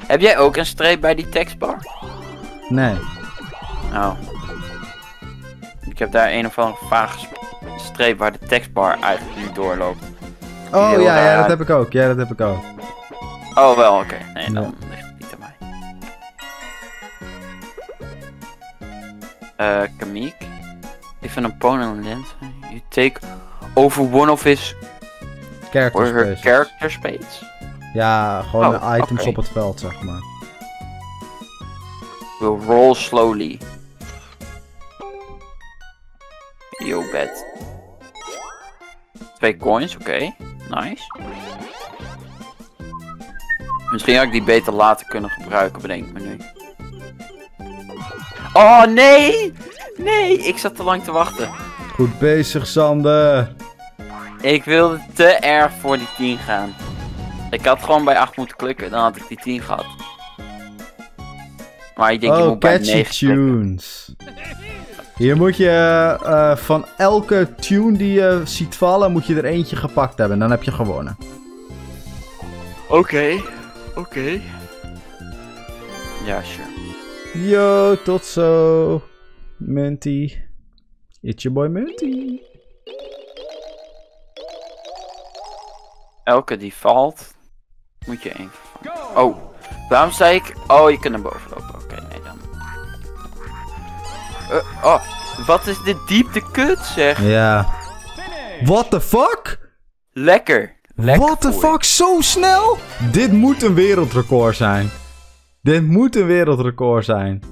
Heb jij ook een streep bij die tekstbar? Nee. Oh. Ik heb daar een of andere vage sp- streep waar de tekstbar eigenlijk nu doorloopt. Oh Heel ja, ja, dat heb ik ook. Ja, dat heb ik ook. Oh, wel, oké. Nee, dan ligt het niet aan mij. Eh, Kamik. If an opponent lands, you take over one of his Character or her spaces. character space. Ja, gewoon Oh, items op het veld, zeg maar. Will roll slowly. Yo, bed. Twee coins, oké. Nice. Misschien had ik die beter later kunnen gebruiken, bedenk ik me nu. Oh, nee! Nee, ik zat te lang te wachten. Goed bezig, Sander. Ik wilde te erg voor die 10 gaan. Ik had gewoon bij 8 moeten klikken, dan had ik die 10 gehad. Maar ik denk je Oh, moet bij catchy 9 klikken. tunes. Hier moet je eh, van elke tune die je ziet vallen, moet je er eentje gepakt hebben. Dan heb je gewonnen. Oké, oké. Ja, sure. Yo, tot zo. Munty. It's your boy Munty. Elke die valt, moet je één vervangen. Oh, waarom zei ik... Oh, je kunt naar boven lopen. Eh, oh, wat is dit diepte kut zeg. Ja. What the fuck? Lekker. Lekker What the fuck? Zo snel? Dit moet een wereldrecord zijn. Dit moet een wereldrecord zijn.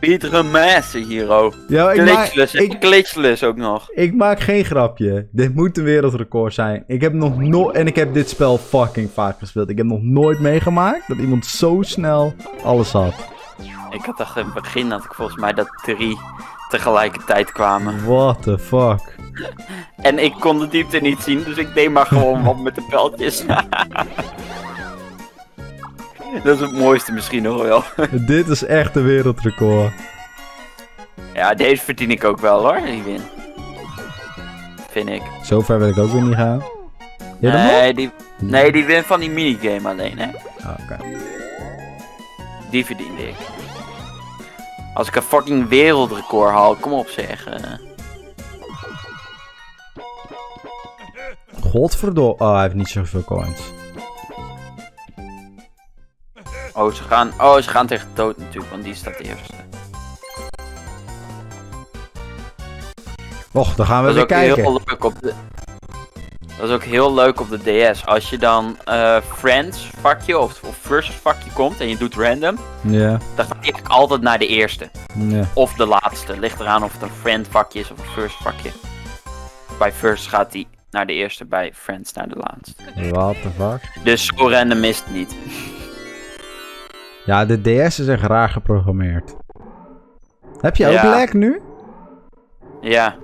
Pieter Massen hier ook. Ja, ik maak, ik, glitchless ook nog. ik maak geen grapje. Dit moet een wereldrecord zijn. Ik heb nog nooit... En ik heb dit spel fucking vaak gespeeld. Ik heb nog nooit meegemaakt dat iemand zo snel alles had. Ik had dacht in het begin dat ik volgens mij dat drie tegelijkertijd kwamen. What the fuck? En ik kon de diepte niet zien, dus ik deed maar gewoon wat met de pijltjes. dat is het mooiste misschien nog wel. Dit is echt een wereldrecord. Ja, deze verdien ik ook wel hoor, die win. Vind ik. Zover wil ik ook weer niet gaan. Nee die, nee, die win van die minigame alleen hè. Ah, Oké. Die verdiende ik. Als ik een fucking wereldrecord haal, kom op zeg. Godverdomme. Oh, hij heeft niet zoveel coins. Oh, ze gaan, oh, ze gaan tegen dood natuurlijk, want die staat eerste. Och, dan gaan we Dat weer kijken. heel op de. Dat is ook heel leuk op de DS. Als je dan eh, Friends vakje of, of Versus vakje komt en je doet random, Ja, dan gaat hij altijd naar de eerste. Of de laatste. Ligt eraan of het een Friend vakje is of een First vakje. Bij First gaat hij naar de eerste, bij Friends naar de laatste. What the fuck? Dus zo random is het niet. Ja, de DS is echt raar geprogrammeerd. Heb je ook Ja. lag nu? Ja,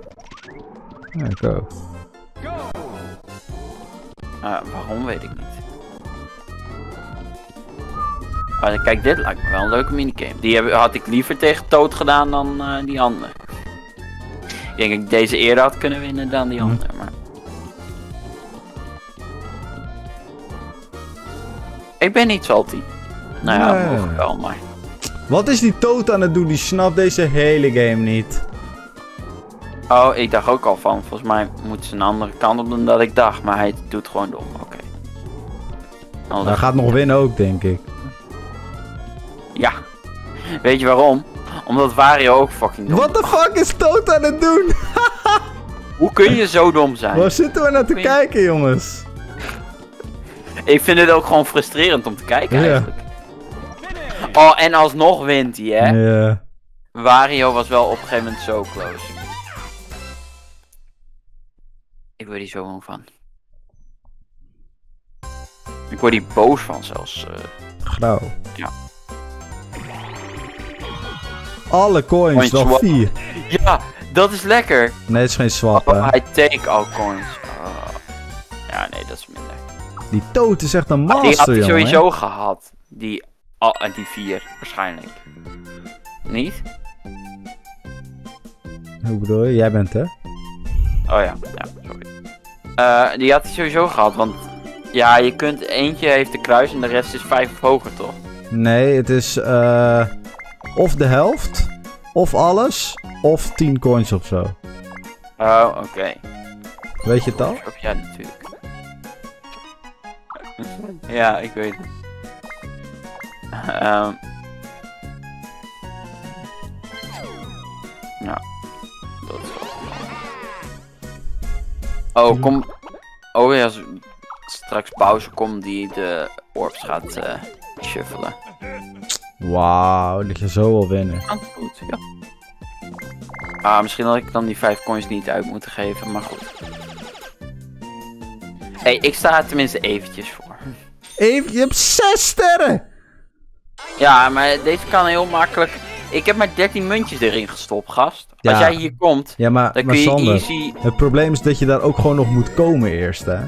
Ja, ik ook. Ah, waarom weet ik niet. Maar kijk, dit lijkt me wel een leuke minigame. Die heb, had ik liever tegen Toad gedaan dan eh, die andere. Ik denk dat ik deze eerder had kunnen winnen dan die Hm. andere. Maar... Ik ben niet salty. Nou ja, Nee. mogelijk wel, maar... Wat is die Toad aan het doen? Die snapt deze hele game niet. Oh, ik dacht ook al van, volgens mij moet ze een andere kant op dan dat ik dacht. Maar hij doet gewoon dom, oké. Dan Hij gaat nog winnen ook, denk ik. Ja. Weet je waarom? Omdat Wario ook fucking dom What the fuck is Toad aan het doen? Hoe kun je zo dom zijn? Waar zitten we naar te je- kijken, jongens? Ik vind het ook gewoon frustrerend om te kijken Ja. eigenlijk. Oh, en alsnog wint hij, hè? Ja. Wario was wel op een gegeven moment zo close. Ik word hier zo gewoon van. Ik word hier boos van zelfs. eh. Grauw. Ja. Alle coins, wel vier. Ja, dat is lekker. Nee, het is geen swap, Oh, hè. I take all coins. Oh. Ja, nee, dat is minder. Die Toad is echt een Maar die had master, hij sowieso gehad. Die, en die vier, waarschijnlijk. Niet? Hoe bedoel je? Jij bent, hè? Oh ja, ja, sorry. Eh, die had hij sowieso gehad, want ja, je kunt eentje heeft de kruis en de rest is vijf of hoger, toch? Nee, het is eh of de helft, of alles, of 10 coins of zo. Oh, oké. Weet je het al? Ja, natuurlijk. ja, ik weet het. Ehm. ja, dat is wel. Oh, kom. Oh ja, straks pauze komt die de orbs gaat eh shuffelen. Wauw, dat je zo wil winnen. Kan goed, ja. Ah, misschien had ik dan die vijf coins niet uit moeten geven, maar goed. hey, ik sta er tenminste eventjes voor. Even, je hebt 6 sterren! Ja, maar deze kan heel makkelijk. Ik heb maar 13 muntjes erin gestopt, gast. Ja. Als jij hier komt, Ja, maar, dan maar kun je Sander, easy. het probleem is dat je daar ook gewoon nog moet komen eerst, hè?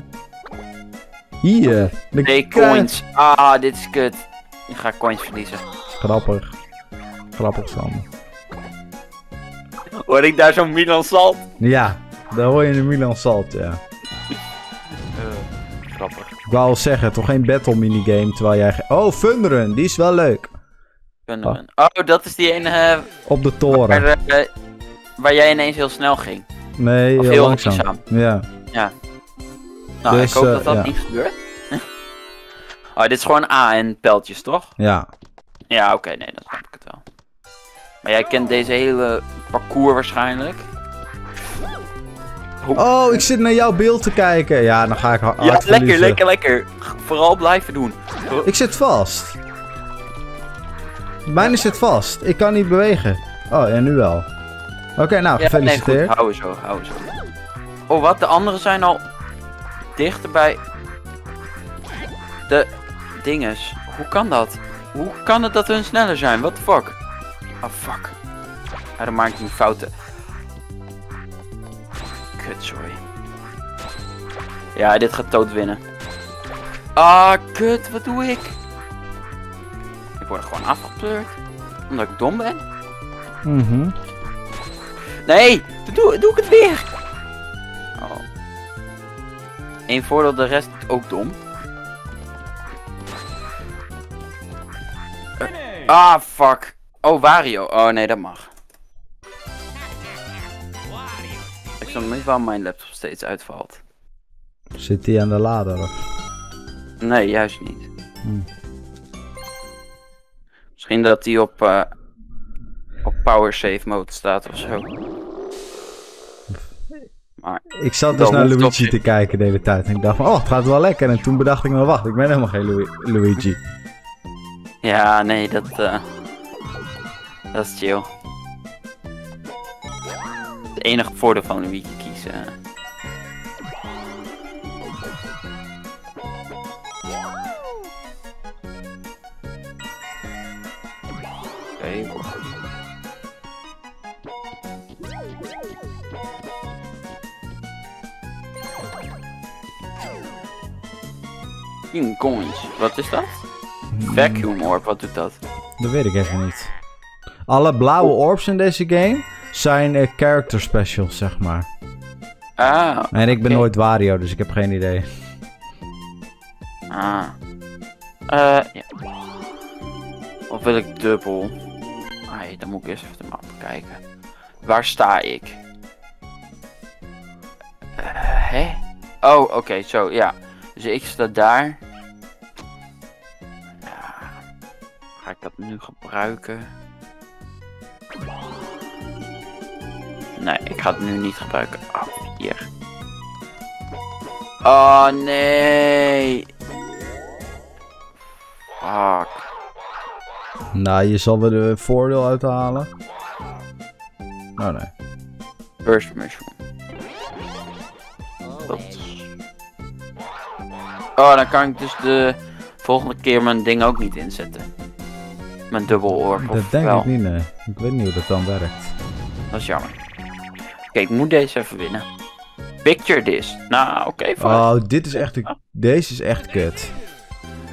Hier. de Nee, coins. Ah, dit is kut. Ik ga coins verliezen. Grappig. Grappig, Sander. Hoor ik daar zo'n Milan Salt? Ja, daar hoor je de Milan Salt, ja. grappig. Ik wou al zeggen, toch geen battle minigame, terwijl jij... Oh, Funrun, die is wel leuk. We- Oh, dat is die ene eh, Op de waar, toren. eh, waar jij ineens heel snel ging. Nee, Of heel, heel langzaam. langzaam. Ja. Nou, Dus, ik hoop eh, dat dat ja. niet gebeurt. oh, dit is gewoon A en pijltjes, toch? Ja. Ja, oké, nee, dan snap ik het wel. Maar jij kent deze hele parcours waarschijnlijk. Oh, ik zit naar jouw beeld te kijken. Ja, dan ga ik ha- hard ja, lekker, verliezen. lekker, lekker. Vooral blijven doen. Ik zit vast. Mijne zit vast. Ik kan niet bewegen. Oh, en nu wel. Oké, nou, Ja, nee, gefeliciteerd. houden zo, houden zo. Oh, wat? De anderen zijn al dichter bij de dinges. Hoe kan dat? Hoe kan het dat hun sneller zijn? What the fuck? Oh, fuck. Ja, dan maak ik nu fouten. Kut, sorry. Ja, dit gaat dood winnen. Ah, kut, wat doe ik? Ik word er gewoon afgepleurd. Omdat ik dom ben? Mhm. Nee, dan doe, doe ik het weer. Oh. Eén voordeel, de rest ook dom. Eh, ah, fuck. Oh, Wario. Oh, nee, dat mag. Ik snap niet waarom mijn laptop steeds uitvalt. Zit die aan de lader? of? Nee, juist niet. Hmm. Misschien dat die op, eh, op power save mode staat of zo. Maar Ik zat dus naar Luigi te kijken de hele tijd. En ik dacht van, oh, het gaat wel lekker. En toen bedacht ik me, wacht, ik ben helemaal geen Lu- Luigi. Ja, nee, dat, eh dat is chill. Het enige voordeel van Luigi kiezen. 10 coins. Wat is dat? Vacuum orb, wat doet dat? Dat weet ik even niet. Alle blauwe orbs in deze game zijn eh, character specials, zeg maar. Ah, En ik ben nooit Wario, dus ik heb geen idee. ah. Eh, ja. Of wil ik dubbel? Ai, dan moet ik eerst even de map kijken. Waar sta ik? Hè? Oh, oké, zo, ja. Dus ik sta daar. Ja. Ga ik dat nu gebruiken? Nee, ik ga het nu niet gebruiken. Oh, hier. Oh, nee. Fuck. Nou, je zal er een voordeel uithalen. Oh nee. Burst mushroom. Dat is- Oh, dan kan ik dus de volgende keer mijn ding ook niet inzetten. Mijn dubbel oor. Dat denk wel. ik niet, nee. Ik weet niet hoe dat dan werkt. Dat is jammer. Oké, ik moet deze even winnen. Picture this. Nou, oké, fine. Oh, dit is echt... een- Deze is echt kut.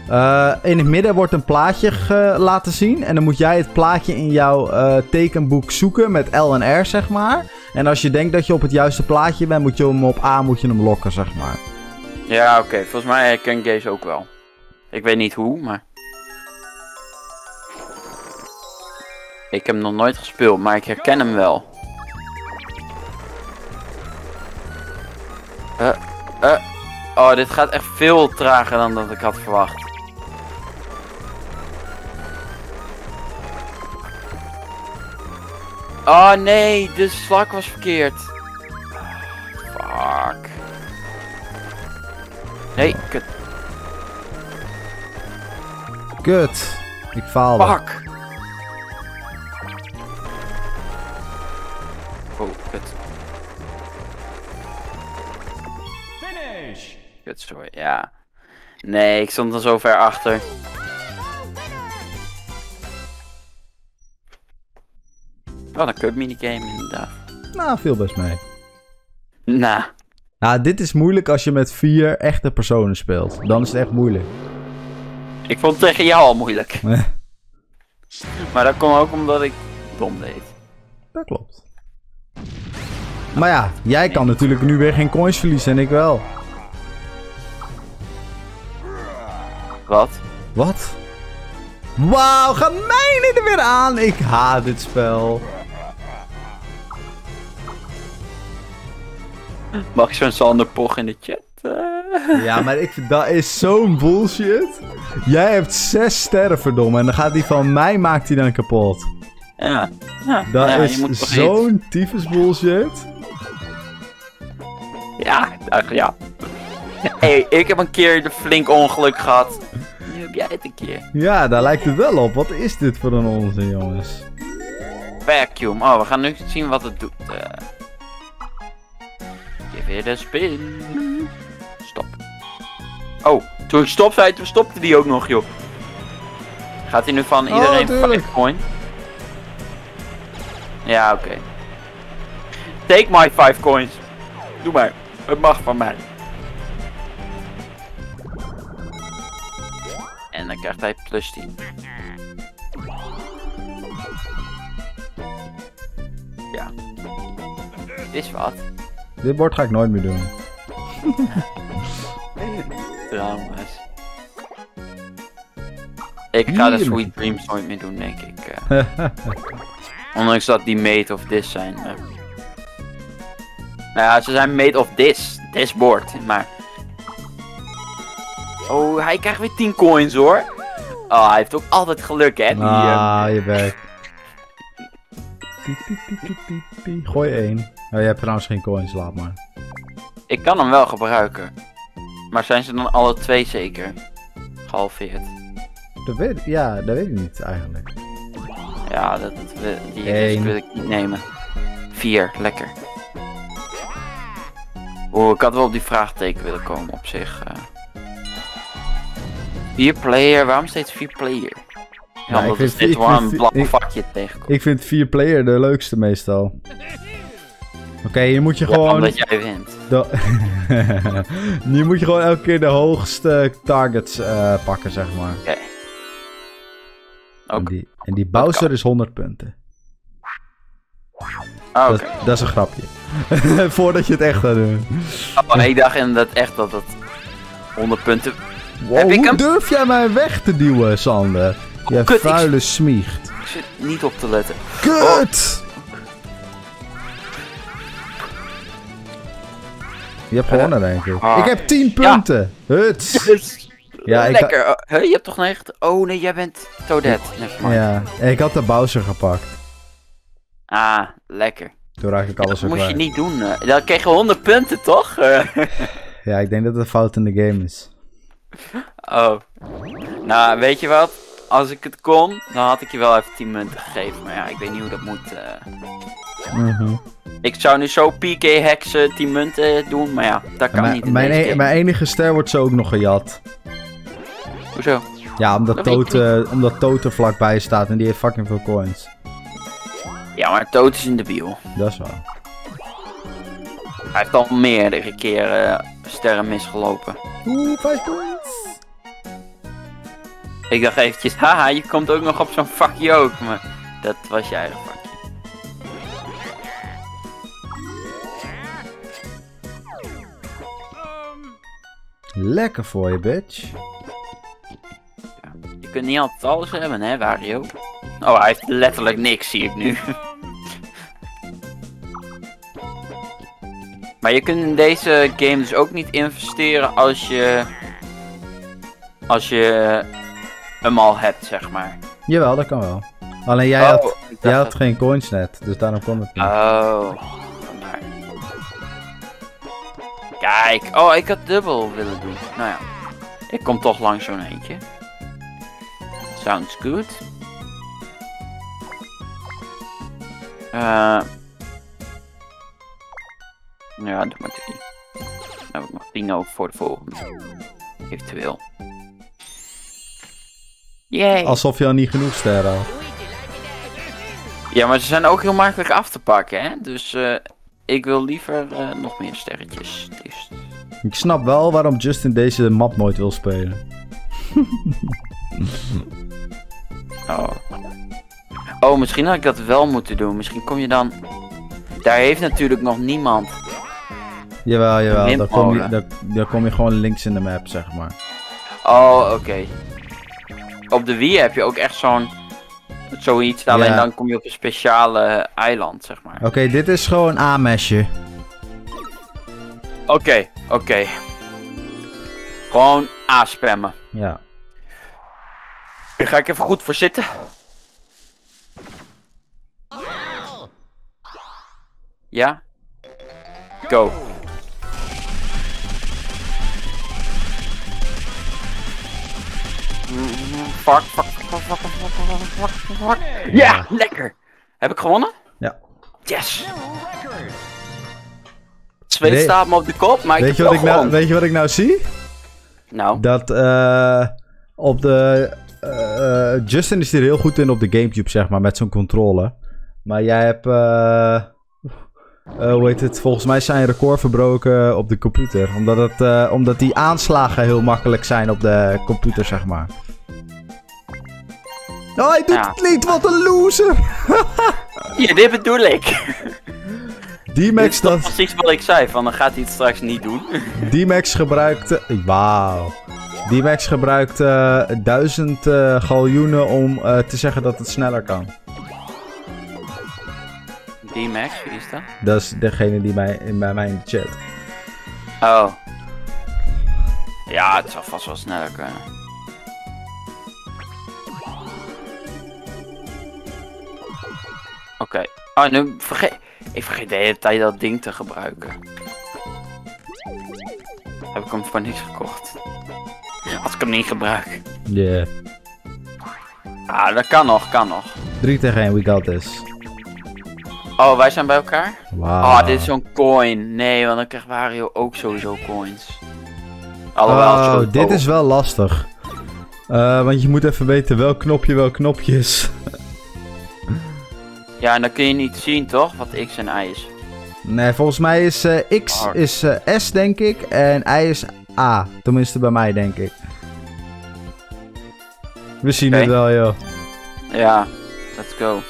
Eh, in het midden wordt een plaatje laten zien. En dan moet jij het plaatje in jouw eh, tekenboek zoeken met L en R, zeg maar. En als je denkt dat je op het juiste plaatje bent, moet je hem op A moet je hem lokken, zeg maar. Ja, oké. Volgens mij herken ik deze ook wel. Ik weet niet hoe, maar... Ik heb hem nog nooit gespeeld, maar ik herken hem wel. Eh, eh. Oh, dit gaat echt veel trager dan dat ik had verwacht. Oh nee, de slag was verkeerd. Fuck. Nee, kut. Kut. Ik faalde. Fuck. Oh, kut. Kut, sorry, ja. Nee, ik stond er zo ver achter. Wat een kut minigame inderdaad. Nou, viel best mee. Nou, Nou, dit is moeilijk als je met vier echte personen speelt. Dan is het echt moeilijk. ik vond het tegen jou al moeilijk. Maar dat komt ook omdat ik dom deed. Dat klopt. Maar ja, jij kan natuurlijk nu weer geen coins verliezen en ik wel. Wat? Wat? Wauw, gaat mij er weer aan? Ik haat dit spel. Mag ik zo'n Sander Poch in de chat? eh? Ja, maar ik dat is zo'n bullshit. Jij hebt zes sterren, verdomme. En dan gaat die van mij, maakt hij dan kapot. Ja. ja. Dat ja, is zo'n tyfus bullshit. Ja, dacht, ja. hey, ik heb een keer de flink ongeluk gehad. Nu heb jij het een keer. Ja, daar lijkt het wel op. Wat is dit voor een onzin, jongens? Vacuum. Oh, we gaan nu zien wat het doet. eh. It a spin. Stop. Oh, toen ik stop zei, toen stopte die ook nog, joh. Gaat hij nu van Oh, iedereen tuurlijk. 5 coin? Ja, oké. Take my 5 coins. Doe maar. Het mag van mij. En dan krijgt hij plus 10. Ja. Dit is wat. Dit bord ga ik nooit meer doen. Ik ga de. Sweet Dreams nooit meer doen, denk ik. eh. ondanks dat die made of this zijn. eh. Nou ja, ze zijn made of this. This board. Maar. Oh, hij krijgt weer 10 coins hoor. Oh, hij heeft ook altijd geluk, hè? Die, eh, Ah, je bek. Gooi één. Oh, je hebt trouwens geen coins, laat maar. Ik kan hem wel gebruiken. Maar zijn ze dan alle twee zeker? Gehalveerd. Dat weet, ja, dat weet ik niet eigenlijk. Ja, dat, dat, die Eén. wil ik niet nemen. Vier, lekker. Oeh, ik had wel op die vraagteken willen komen op zich. eh. Vier player, waarom steeds vier player? Ja, Nou, ik vind wel ik een ik- vakje tegenkomt. Ik vind vier player de leukste meestal. Oké, hier moet je Ja, gewoon... omdat jij wint. de- nu moet je gewoon elke keer de hoogste targets eh, pakken, zeg maar. Oké. En die, en die Bowser is 100 punten. Ah, Dat, dat is een grapje. Voordat je het echt gaat doen. Oh, ik dacht inderdaad echt dat het 100 punten. Wow, Heb ik hoe hem? durf jij mij weg te duwen, Sander? Jij kut, ik- vuile smiecht. Ik zit niet op te letten. Kut! Je hebt gewonnen, denk ik. Ah. Ik heb 10 punten. Huts. Ja, ik Lekker. Oh, huh, je hebt toch 90? Oh nee, jij bent Toadette. Ja, ik had de Bowser gepakt. Ah, lekker. Toen raak ik alles dat weer moest je niet doen. eh. Dan kreeg je 100 punten, toch? Eh, Ja, ik denk dat het een fout in de game is. oh. Nou, weet je wat? Als ik het kon, dan had ik je wel even 10 munten gegeven. Maar ja, ik weet niet hoe dat moet. eh. Mhm. Ik zou nu zo PK hexen 10 munten doen, maar ja, dat kan Mijn- niet in mijn, deze e- mijn enige ster wordt zo ook nog gejat. Hoezo? Ja, omdat ik Toad, eh, omdat Toad er vlakbij staat en die heeft fucking veel coins. Ja, maar Toad is in de wiel. Dat is waar. Hij heeft al meerdere keren sterren misgelopen. Oeh, 5 points. Ik dacht eventjes, haha, je komt ook nog op zo'n vakje ook. Maar dat was je eigen vakje. Lekker voor je, bitch. Je kunt niet altijd alles hebben, hè, Wario? Oh, hij heeft letterlijk niks, zie ik nu. maar je kunt in deze game dus ook niet investeren als je... Als je hem al hebt, zeg maar. Jawel, dat kan wel. Alleen jij, Oh, had, jij had geen coins net, dus daarom kon het niet. Oh, Kijk, oh, ik had dubbel willen doen. Nou ja, ik kom toch langs zo'n eentje. Sounds good. Eh. ja, doe maar drie. Dan heb ik nog tien over voor de volgende. Eventueel. Yay! Alsof je al niet genoeg sterren had. Ja, maar ze zijn ook heel makkelijk af te pakken, hè? Dus eh, ik wil liever eh, nog meer sterretjes. liefst. Ik snap wel waarom Justin deze map nooit wil spelen. Oh. oh, misschien had ik dat wel moeten doen. Misschien kom je dan... Daar heeft natuurlijk nog niemand. Jawel, jawel. Dan kom, je, dan kom je gewoon links in de map, zeg maar. Oh, oké. Op de Wii heb je ook echt zo'n... Zoiets, alleen Ja. dan kom je op een speciale eiland, zeg maar. Oké, dit is gewoon A-mesje. Oké, oké. Gewoon A-spammen. Ja. Hier ga ik even goed voor zitten. Ja? Go. Fuck, fuck, fuck, fuck, fuck, fuck, fuck, fuck. Ja, lekker. Heb ik gewonnen? Ja. Yes. Zweet Nee. staat me op de kop, maar ik Weet je, wat ik nou, weet je wat ik nou zie? Nou, Dat eh op de... eh, Justin is hier heel goed in op de Gamecube, zeg maar, met zo'n controle. Maar jij hebt... eh eh, hoe heet het? Volgens mij zijn record verbroken op de computer. Omdat, het, omdat die aanslagen heel makkelijk zijn op de computer, zeg maar. Oh, hij doet Ja. het niet! Wat een loser! ja, dit bedoel ik. D-Max, is dat, precies wat ik zei, van dan gaat hij het straks niet doen. D-Max gebruikte... Wauw. D-Max gebruikt eh, duizend eh, galjoenen om eh, te zeggen dat het sneller kan. D-Max, wie is dat? Dat is degene die mij, in- bij mij in de chat. Oh. Ja, het zal vast wel sneller kunnen. Oké. Oh, nu vergeet... Ik vergeet de hele tijd dat ding te gebruiken. Heb ik hem voor niks gekocht. Als ik hem niet gebruik. Yeah. Ah, dat kan nog, kan nog. 3 tegen 1, we got this. Oh, wij zijn bij elkaar? Wauw. Oh, dit is zo'n coin. Nee, want dan krijgt Wario ook sowieso coins. Alhoewel, Oh, dit is wel lastig. Eh, want je moet even weten welk knopje welk knopje is. Ja, en dan kun je niet zien, toch? Wat X en Y is. Nee, volgens mij is eh, X is eh, S, denk ik. En Y is A. Tenminste bij mij, denk ik. We zien het wel, joh. Ja, let's go.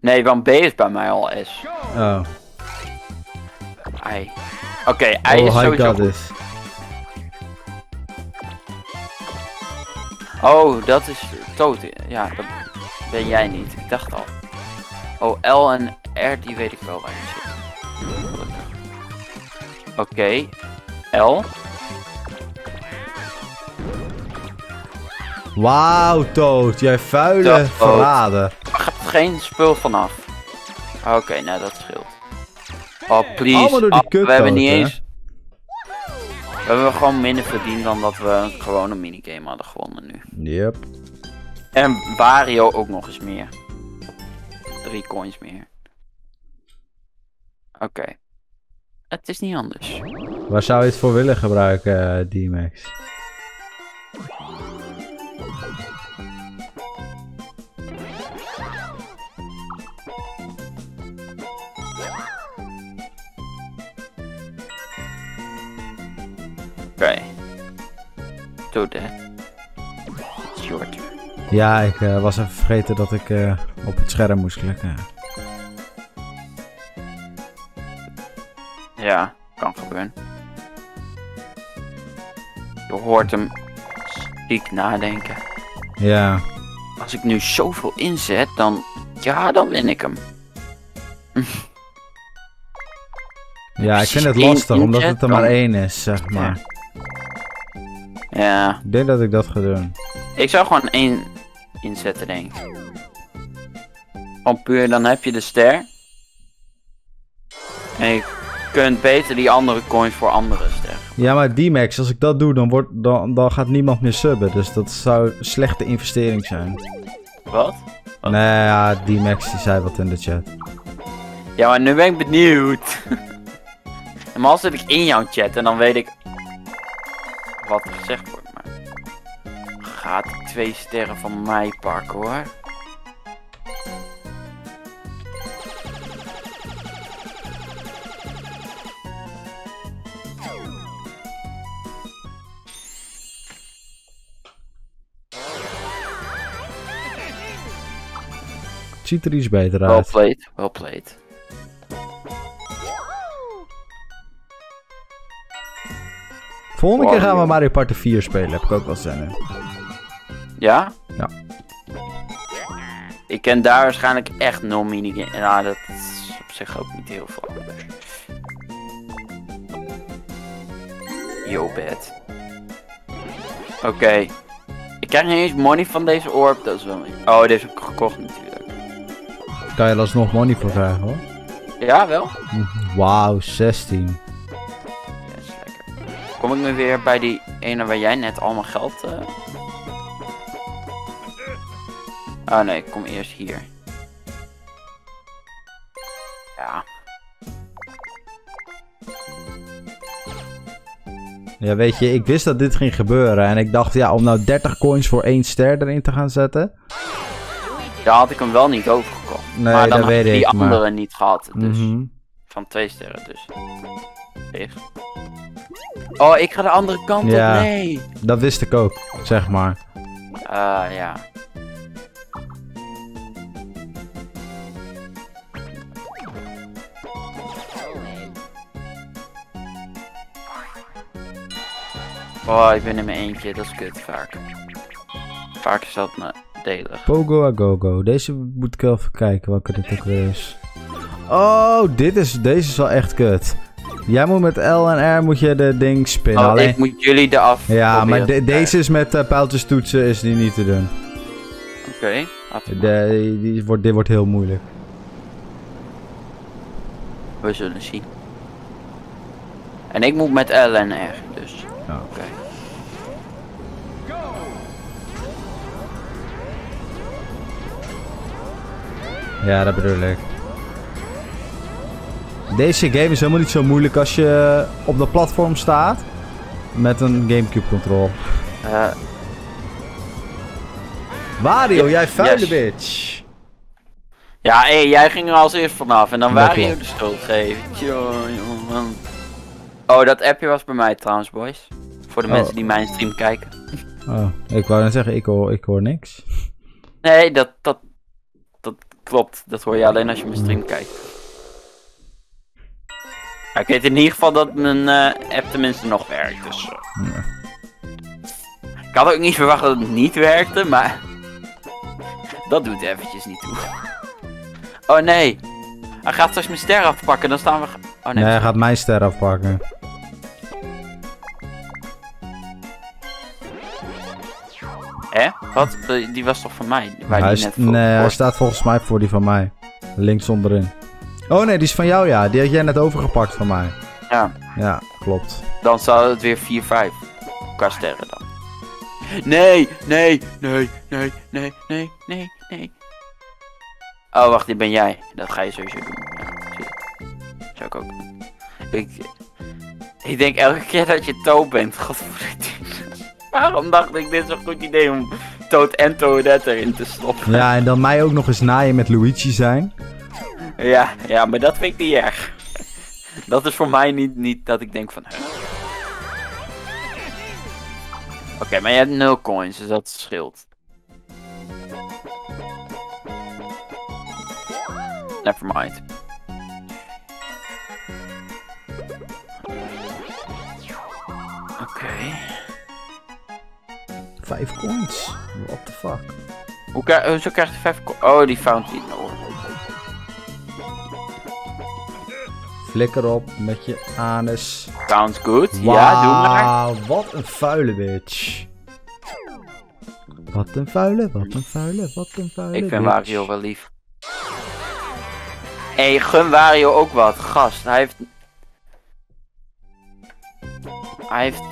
Nee, want B is bij mij al S. Oh, I. Oké, I is oh I sowieso this. Oh, dat is Toad. Ja, dat ben jij niet. Ik dacht al. Oh, L en R, die weet ik wel waar je zit. Oké, L. Wauw, Toad. Jij vuile Dat Toad. verrader. Er gaat geen spul vanaf. Oké, nou dat scheelt. Oh, please. Allemaal door die Oh, kut we hebben niet hè? eens... We hebben gewoon minder verdiend dan dat we gewoon een minigame hadden gewonnen nu. Yep. En Wario ook nog eens meer. Drie coins meer. Oké. Het is niet anders. Waar zou je het voor willen gebruiken, eh, D-Max? Oké. Do that. It's your turn. Ja, ik eh, was even vergeten dat ik eh, op het scherm moest klikken. Ja, kan gebeuren. Je hoort hem ziek nadenken. Ja. Als ik nu zoveel inzet, dan... Ja, dan win ik hem. Ja, ik vind het lastig, omdat het er maar één is, zeg maar. Ja. Ik denk dat ik dat ga doen. Ik zou gewoon één inzetten, denk ik. Puur, dan heb je de ster. En je kunt beter die andere coins voor andere sterren. Ja, maar D-Max, als ik dat doe, dan, wordt, dan, dan gaat niemand meer subben. Dus dat zou een slechte investering zijn. Wat? Wat? Nee, ja, D-Max die zei wat in de chat. Ja, maar nu ben ik benieuwd. Normaal zit ik in jouw chat en dan weet ik wat er gezegd wordt. Gaat die twee sterren van mij pakken hoor. Ziet er iets beter Well uit. played, well played. Volgende keer gaan we. Mario Party 4 spelen, heb ik ook wel zin in. Ja? Ja. Ik ken daar waarschijnlijk echt nul minigame. Nou, dat is op zich ook niet heel veel. Yo, bad. Oké. Ik krijg niet eens money van deze orb, dat is wel... Oh, deze heb ik gekocht natuurlijk. Kan je er alsnog money voor krijgen hoor. Ja, wel? Wauw, 16. Ja, is lekker. Kom ik nu weer bij die ene waar jij net allemaal geld... eh Oh nee, ik kom eerst hier. Ja. Ja, weet je, ik wist dat dit ging gebeuren. En ik dacht, ja, om nou 30 coins voor één ster erin te gaan zetten. Daar had ik hem wel niet overgekocht. Nee, maar dan dat had weet ik die maar- andere niet gehad. Dus Mhm. van twee sterren dus. Leeg. Oh, ik ga de andere kant Ja. op. Nee. Dat wist ik ook, zeg maar. Ah, ja. Oh, ik ben in mijn eentje, dat is kut vaak. Vaak is dat nadelig. Pogo a go go. Deze moet ik wel even kijken welke dit ook weer is. Oh, dit is, deze is wel echt kut. Jij moet met L en R moet je de ding spinnen. Oh, Alleen... ik moet jullie eraf Ja, maar de- deze is met uh, pijltjes toetsen is die niet te doen. Oké. De, die wordt, dit wordt heel moeilijk. We zullen zien. En ik moet met L en R, dus. Ja. Dat bedoel ik. Deze game is helemaal niet zo moeilijk als je op de platform staat. Met een Gamecube control. Eh, Wario, jij vuile yes. bitch. Ja, hé, jij ging er als eerst vanaf en dan Dat klopt. de schuld geven. Tjoh, jongen. Oh, dat appje was bij mij trouwens, boys. Voor de Oh. mensen die mijn stream kijken. Oh, ik wou net zeggen, ik hoor, ik hoor niks. Nee, dat, dat, dat klopt. Dat hoor je alleen als je mijn stream kijkt. Ik weet in ieder geval dat mijn eh, app tenminste nog werkt. Dus, eh. Ja. Ik had ook niet verwacht dat het niet werkte, maar dat doet eventjes niet toe. Oh nee, hij gaat straks mijn ster afpakken, dan staan we... Oh nee, Nee, hij gaat mijn ster afpakken. Hè? Wat? Eh, Die was toch van mij? Waar Hij, die net voor- nee, hij staat volgens mij voor die van mij. Links onderin. Oh nee, die is van jou ja. Die had jij net overgepakt van mij. Ja, Ja, klopt. dan zou het weer 4-5 qua sterren dan. Nee, nee, nee, nee, nee, nee, nee, nee. Oh, wacht, dit ben jij. Dat ga je sowieso doen. Ja. Zou ik ook. Ik, ik denk elke keer dat je Toad bent. Godverdomme. Waarom dacht ik, dit zo'n goed idee om Toad en Toadette erin te stoppen? Ja, en dan mij ook nog eens naaien met Luigi zijn. Ja, ja, maar dat vind ik niet erg. Dat is voor mij niet, niet dat ik denk van... Oké, maar je hebt nul coins, dus dat scheelt. Nevermind. Oké. 5 coins. What the fuck? Hoe eh, zo krijgt hij 5 coins? Oh, die fountain. Oh. Flikker op met je anus. Sounds good. Ja, doe maar. Wat een vuile bitch. Wat een vuile, wat een vuile, wat een vuile Ik vind bitch. Wel lief. Hé, gun Wario ook wat. Gast, hij heeft... Hij heeft...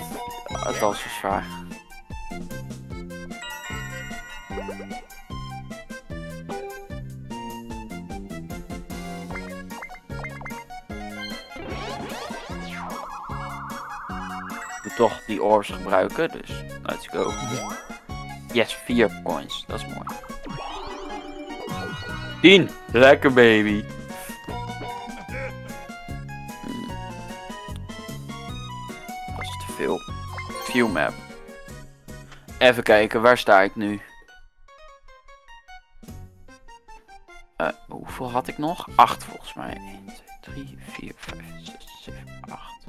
Het was zo zwaar moet toch die orbs gebruiken, dus let's go. Yes, 4 coins, dat is mooi. 10, lekker baby. Hmm. Dat is te veel. View map. Even kijken, waar sta ik nu? Hoeveel had ik nog? 8 volgens mij. 1, 2, 3, 4, 5, 6, 7, 8.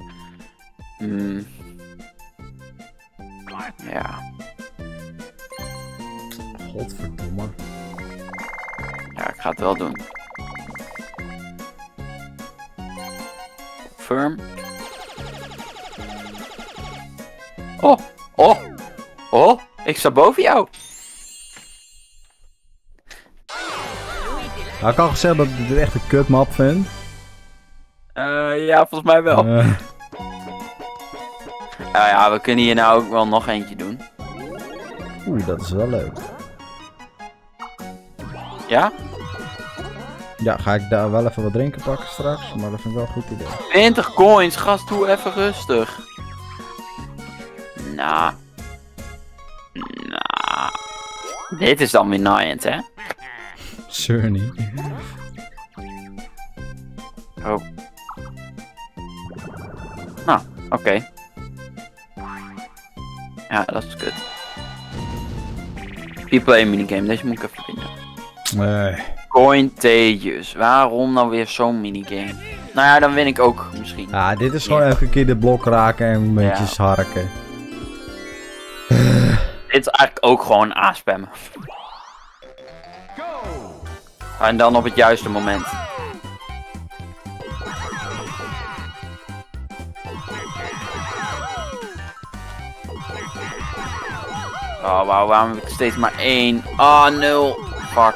Hmm. Ja, Godverdomme. ja, ik ga het wel doen. Firm. Oh, oh, oh, ik sta boven jou. Had ik al gezegd dat ik dit echt een kutmap vind? Eh, ja, volgens mij wel. Eh, Nou ja, we kunnen hier nou ook wel nog eentje doen. Oeh, dat is wel leuk. Ja? Ja, ga ik daar wel even wat drinken pakken straks, maar dat vind ik wel een goed idee. 20 coins, gast, doe even rustig. Nou. Nou. Dit is dan weer naaiend, hè? Surny. Oh. Nou, oké. Ja, dat is kut. Replay minigame, deze moet ik even vinden. Nee. Coin Tegus, waarom nou weer zo'n minigame? Nou ja, dan win ik ook misschien. Ja, dit is gewoon even een keer de blok raken en een beetje Ja. harken. Dit is eigenlijk ook gewoon aanspammen. En dan op het juiste moment. Oh, wauw, waarom heb ik steeds maar één? Ah, nul. Fuck.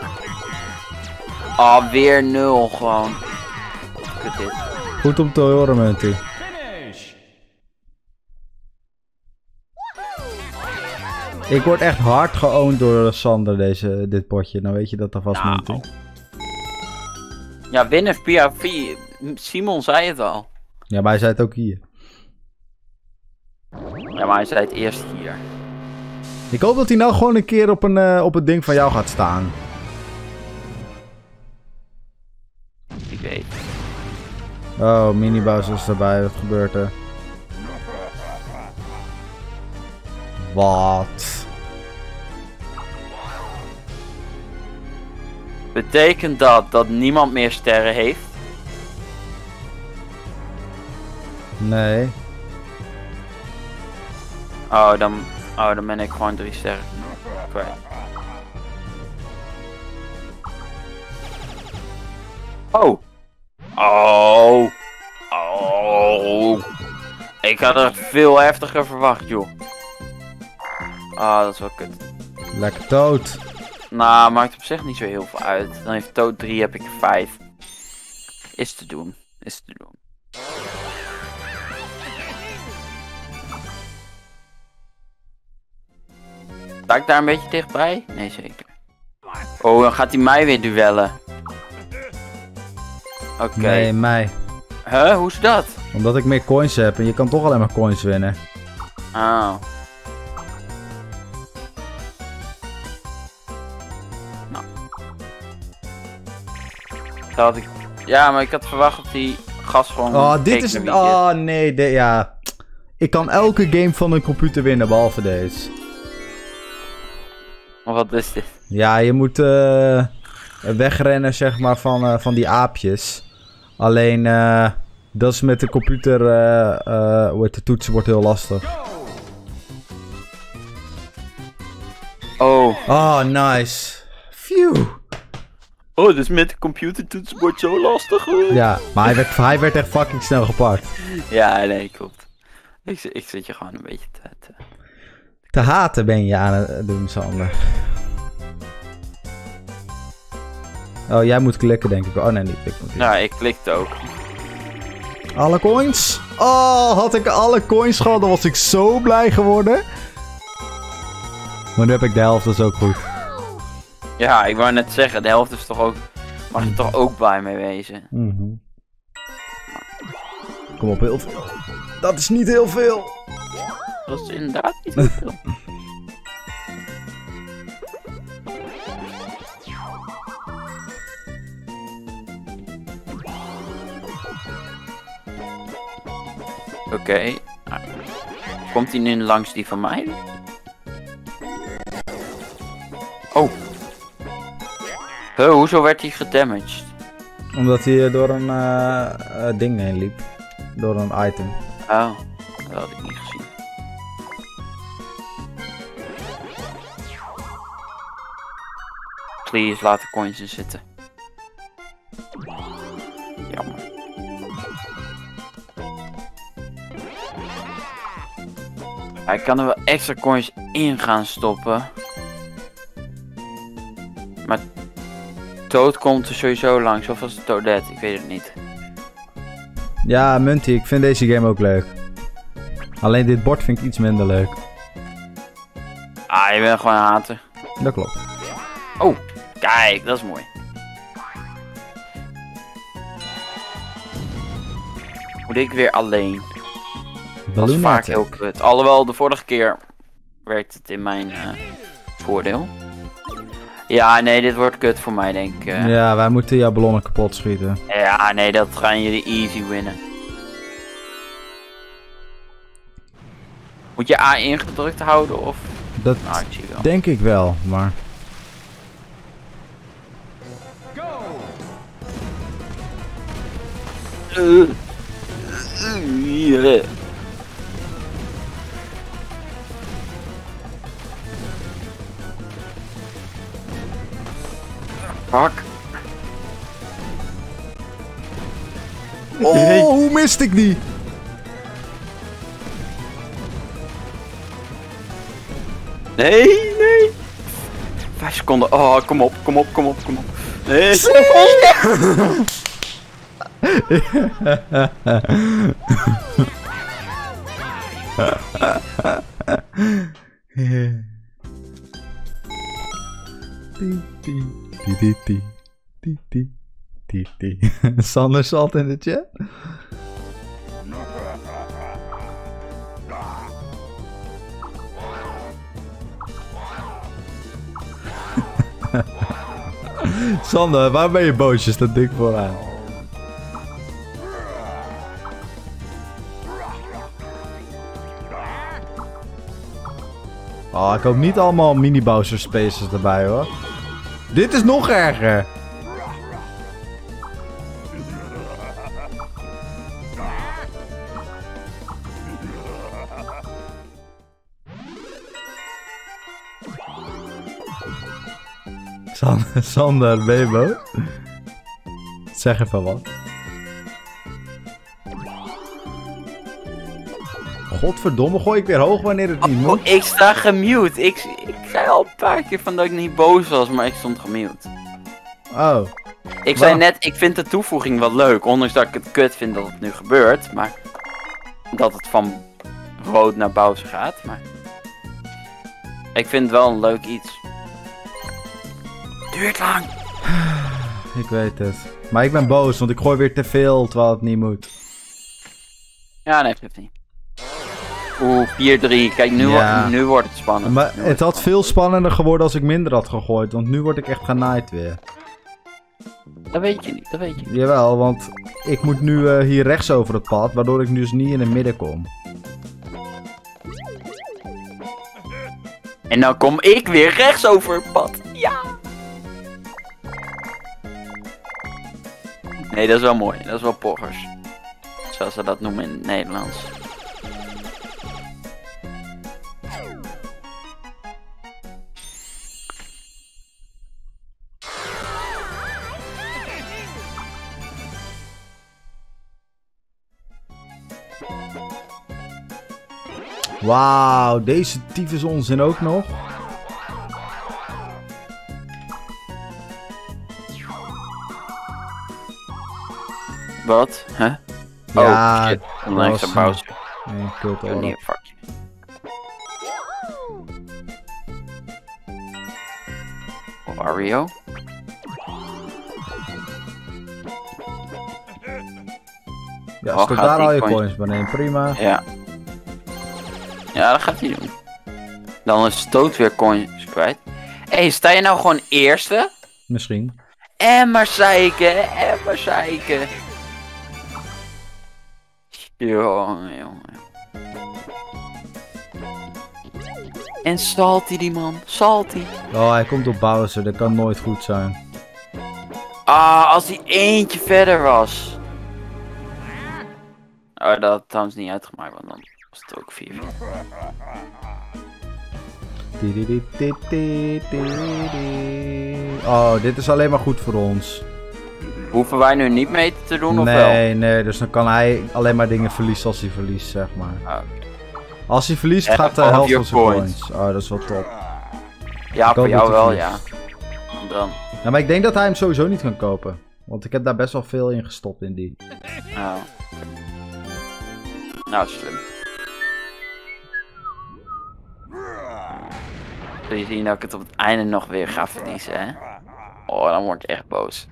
Ah, weer nul gewoon. Kut dit. Goed om te horen, Munty. Ik word echt hard geowned door Sander, deze, dit potje. Dan weet je dat alvast, Nou. Munty. Ja, winnen via via. Simon zei het al. Ja, maar hij zei het ook hier. Ja, maar hij zei het eerst hier. Ik hoop dat hij nou gewoon een keer op, een, eh, op het ding van jou gaat staan. weet. Oh, mini is erbij. Wat gebeurt er? Wat? Betekent dat dat niemand meer sterren heeft? Nee. Oh, dan, oh, dan ben ik gewoon drie sterren kwijt. Oh. Oh. Oh. Ik had het veel heftiger verwacht, joh. Ah, dat is wel kut. Lekker dood. Nou, maakt op zich niet zo heel veel uit. Dan heeft Toad 3, heb ik er 5. Is te doen. Is te doen. Sta ik daar een beetje dichtbij? Nee, zeker. Oh, dan gaat hij mij weer duellen. Oké. Nee, mij. Huh? Hoe is dat? Omdat ik meer coins heb en je kan toch alleen maar coins winnen. Oh. Had ik... Ja, maar ik had verwacht dat die gast gewoon... Oh, dit is... Oh, nee. de- ja. Ik kan elke game van een computer winnen, behalve deze. Maar Wat is dit? Ja, je moet eh, wegrennen, zeg maar, van, eh, van die aapjes. Alleen, eh, dat is met de computer, eh, de toetsenbord heel lastig. Oh. Oh, nice. Phew. Oh, dus met de computertoetsenbord zo lastig hoor. Ja, maar hij werd, hij werd echt fucking snel gepakt. Ja, nee, klopt. Ik, zit- ik zit je gewoon een beetje te... te- Te haten ben je aan het doen, Sander. Oh, jij moet klikken, denk ik. Oh, nee, niet. Ik moet. Nou, ik klikte ook. Alle coins? Oh, had ik alle coins gehad, dan was ik zo blij geworden. Maar nu heb ik de helft, dat is ook goed. Ja, ik wou net zeggen, de helft is toch ook... Mag je toch ook blij mee wezen? Mhm. Kom op, heel veel. Dat is niet heel veel. Dat is inderdaad niet heel veel. Oké. Komt hij nu langs die van mij? Oh. Huh, hoezo werd hij gedamaged? Omdat hij eh, door een eh, eh, ding heen liep. Door een item. Oh, dat had ik niet gezien. Please, laat de coins in zitten. Jammer. Hij kan er wel extra coins in gaan stoppen. Toad komt er sowieso langs, of was het Toadette? Ik weet het niet. Ja, Munty, ik vind deze game ook leuk. Alleen dit bord vind ik iets minder leuk. Ah, je bent gewoon een hater. Dat klopt. Oh, kijk, dat is mooi. Moet ik weer alleen? Dat is vaak heel kut. Alhoewel, de vorige keer werkt het in mijn eh, voordeel. Ja, nee, dit wordt kut voor mij, denk ik. eh. Ja, wij moeten jouw ballonnen kapot schieten. Ja, nee, dat gaan jullie easy winnen. Moet je A ingedrukt houden of... Dat Nou, ik zie wel. denk ik wel, maar... Uh, uh, Oh, hoe miste ik die? Nee, nee. Vijf seconden. Oh, kom op, kom op, kom op, kom op. Nee. Sander zat in de chat. Sander, waar ben je bootjes dat dik vooraan? Oh, ah, ik hoop niet allemaal mini-Bowser spaces erbij hoor. Dit is nog erger. San- Sander, je boos? Zeg even wat. Godverdomme, gooi ik weer hoog wanneer het niet Oh, moet. ik sta gemute. Ik, ik zei al een paar keer van dat ik niet boos was, maar ik stond gemute. Oh, Ik zei net, ik vind de toevoeging wel leuk, ondanks dat ik het kut vind dat het nu gebeurt, maar dat het van rood naar Bowser gaat, maar ik vind het wel een leuk iets. Duurt lang. ik weet het. Maar ik ben boos, want ik gooi weer te veel terwijl het niet moet. Ja, nee, geeft niet. Oeh, 4-3. Kijk, nu, Ja. wo- nu wordt het spannend. Maar Nu wordt het had veel spannender geworden als ik minder had gegooid, want nu word ik echt genaaid weer. Dat weet je niet, dat weet je niet. Jawel, want ik moet nu eh, hier rechts over het pad, waardoor ik dus niet in het midden kom. En dan kom ik weer rechts over het pad. Ja! Nee, dat is wel mooi. Dat is wel poggers. Zoals ze dat noemen in het Nederlands. Wauw, deze tyfus onzin ook nog. Wat? Huh? Ja, oh, shit. Dan lijkt was, ze Bowser. Nee, kult Doe al een vakje. Wario? Ja, Oh, daar al je coins- coins beneden, prima. Ja. Ja, dat gaat hij doen. Dan is Stoot weer coins kwijt. Hé, hey, sta je nou gewoon eerste? Misschien. En maar zeiken, en maar zeiken. Jongen, jongen. En Salty die man, Salty. Oh, hij komt op Bowser, dat kan nooit goed zijn. Ah, als hij eentje verder was. Oh, dat had trouwens niet uitgemaakt, want dan het ook 4 Oh, dit is alleen maar goed voor ons. Hoeven wij nu niet mee te doen of wel? Nee, nee, dus dan kan hij alleen maar dingen verliezen als hij verliest, zeg maar. Ah, Als hij verliest, gaat de helft van zijn coins. coins. Oh, dat is wel top. Ja, voor jou wel, verliest. ja. Dan, Ja, maar ik denk dat hij hem sowieso niet kan kopen. Want ik heb daar best wel veel in gestopt in die. nou. Nou, slim. Zul je zien dat ik het op het einde nog weer ga verliezen, hè? Oh, dan word ik echt boos.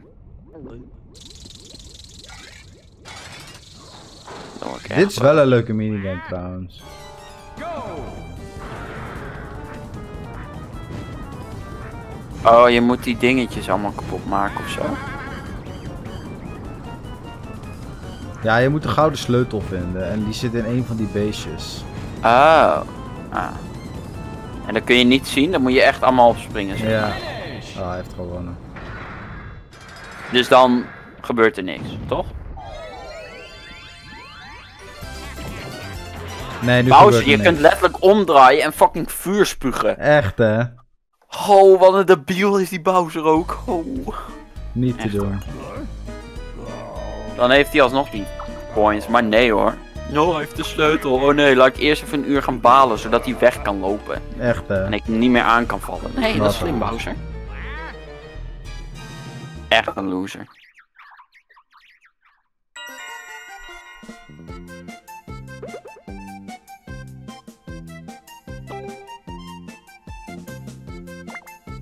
Dan word ik echt Dit is wel een leuke minigame trouwens. Oh, je moet die dingetjes allemaal kapot maken of zo. Ja, je moet de gouden sleutel vinden. En die zit in een van die beestjes. Oh. Ah. En dat kun je niet zien, dan moet je echt allemaal opspringen. zeg Ja. Oh, hij heeft gewonnen. Dus dan gebeurt er niks, toch? Nee, nu Bowser, gebeurt er je niks. kunt letterlijk omdraaien en fucking vuur spugen. Echt hè? Oh, wat een debiel is die Bowser ook. Oh. Niet te Echt doen. Dan heeft hij alsnog die points, maar nee hoor. No, hij heeft de sleutel. Oh nee, laat ik eerst even een uur gaan balen, zodat hij weg kan lopen. Echt hè? En ik niet meer aan kan vallen. Nee, dat is slim Bowser. Echt een loser.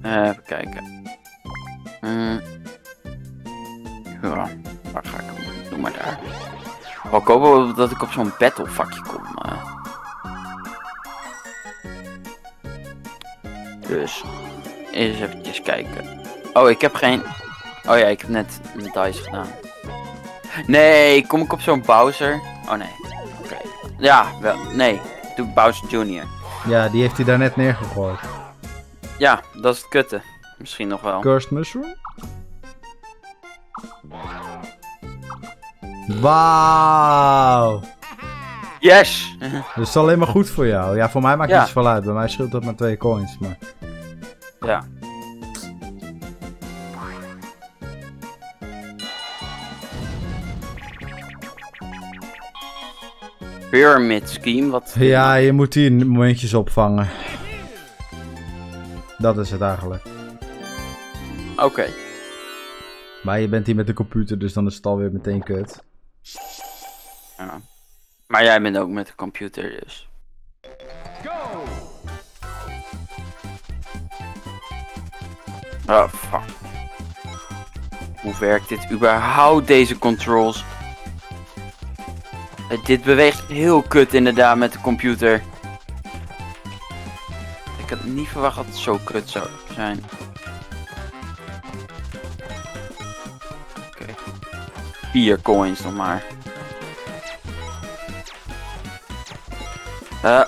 Eh, Even kijken. Hmm. Ja, waar ga ik hem? Doe maar daar. Ik hoop wel dat ik op zo'n battlevakje kom. eh. Dus, eens eventjes kijken. Oh, ik heb geen... Oh ja, ik heb net dice gedaan. Nee, kom ik op zo'n Bowser? Oh nee, oké. Ja, wel, nee. Doe Bowser Jr. Ja, die heeft hij daar net neergegooid. Ja, dat is het kutte. Misschien nog wel. Cursed Mushroom? Wauw! Yes! Dat is alleen maar goed voor jou. Ja, voor mij maakt Ja. het niet zoveel uit. Bij mij scheelt dat maar twee coins. Maar... ja. Pyramid Scheme, wat... Ja, je moet die momentjes opvangen. Dat is het eigenlijk. Oké. Maar je bent hier met de computer, dus dan is het alweer meteen kut. Ja. Maar jij bent ook met de computer, dus. Oh, fuck. Hoe werkt dit überhaupt, deze controls? Eh, dit beweegt heel kut inderdaad met de computer. Ik had niet verwacht dat het zo kut zou zijn. Vier coins nog maar. Eh.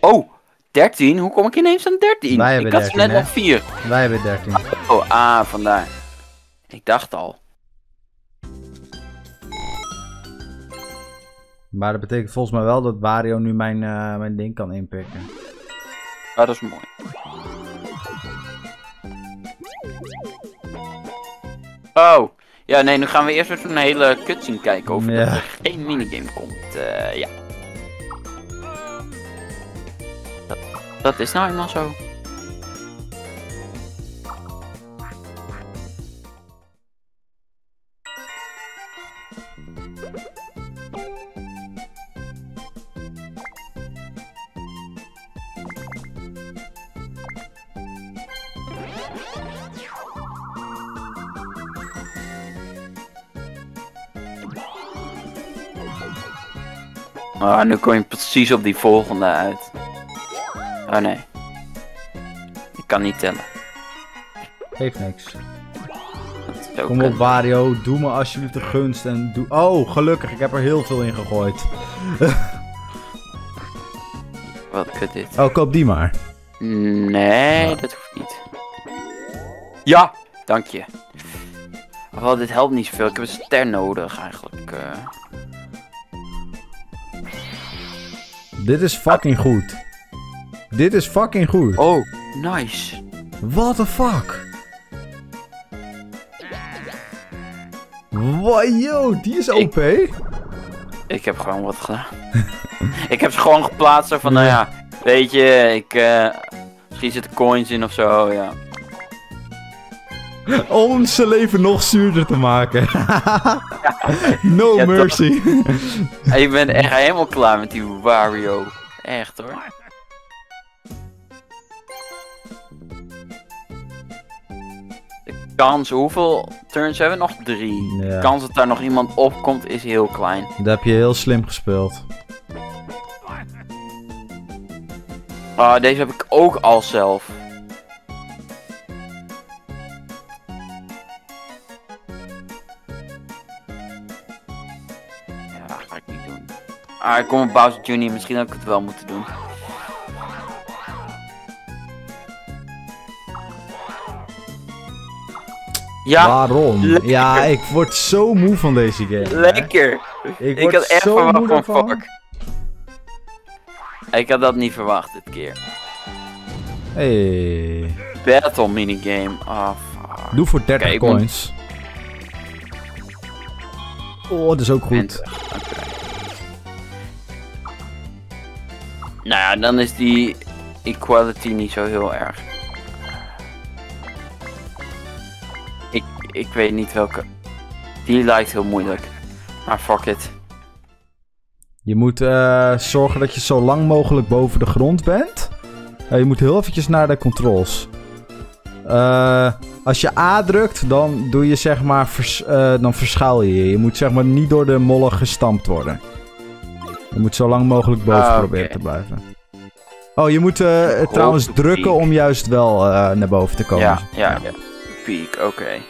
Oh, 13? Hoe kom ik ineens aan 13? Wij hebben ik had 13, net hè? nog 4. Wij hebben 13. Oh, ah, vandaar. Ik dacht al. Maar dat betekent volgens mij wel dat Wario nu mijn, eh, mijn ding kan inpikken. Oh, dat is mooi. Oh, ja, nee, nu gaan we eerst even een hele cutscene kijken of Ja. er geen minigame komt. Eh, ja. Dat, dat is nou eenmaal zo. Ah, nu kom je precies op die volgende uit. Oh nee. Ik kan niet tellen. Geeft niks. Kom op Wario, doe me alsjeblieft de gunst en doe... Oh, gelukkig, ik heb er heel veel in gegooid. Wat kut dit. Oh, koop die maar. Nee, dat hoeft niet. Ja, dank je. Wel, dit helpt niet zoveel. Ik heb een ster nodig eigenlijk. eh. Dit is fucking goed. Dit is fucking goed. Oh, nice. What the fuck? Wow, yo, die is OP. Ik heb gewoon wat gedaan. ik heb ze gewoon geplaatst van, nou ja, weet je, ik, eh, misschien zitten coins in of zo, ja. Om zijn leven nog zuurder te maken. no Ja, mercy. En je bent echt helemaal klaar met die Wario. Echt hoor. De kans, hoeveel turns hebben we? Nog drie. Ja. De kans dat daar nog iemand opkomt is heel klein. Dat heb je heel slim gespeeld. Ah, deze heb ik ook al zelf. Ah, ik kom op Bowser Jr. Misschien had ik het wel moeten doen. Ja, Waarom? lekker. Ja, ik word zo moe van deze game. hè. lekker. Ik, Ik had echt verwacht van fuck. Ik had dat niet verwacht dit keer. Hey. Battle minigame. Ah, fuck. Doe voor 30 Oké, ik moet- coins. Oh, dat is ook goed. 20. Nou ja, dan is die equality niet zo heel erg. Ik, ik weet niet welke. Die lijkt heel moeilijk. Maar fuck it. Je moet eh, zorgen dat je zo lang mogelijk boven de grond bent. Eh, je moet heel eventjes naar de controls. Eh, als je A drukt, dan doe je zeg maar, dan verschuil je je. Je moet zeg maar niet door de mollen gestampt worden. Je moet zo lang mogelijk boven ah, proberen te blijven. Oh, je moet eh, trouwens drukken om juist wel eh, naar boven te komen. Ja, ja, ja. Peak, oké.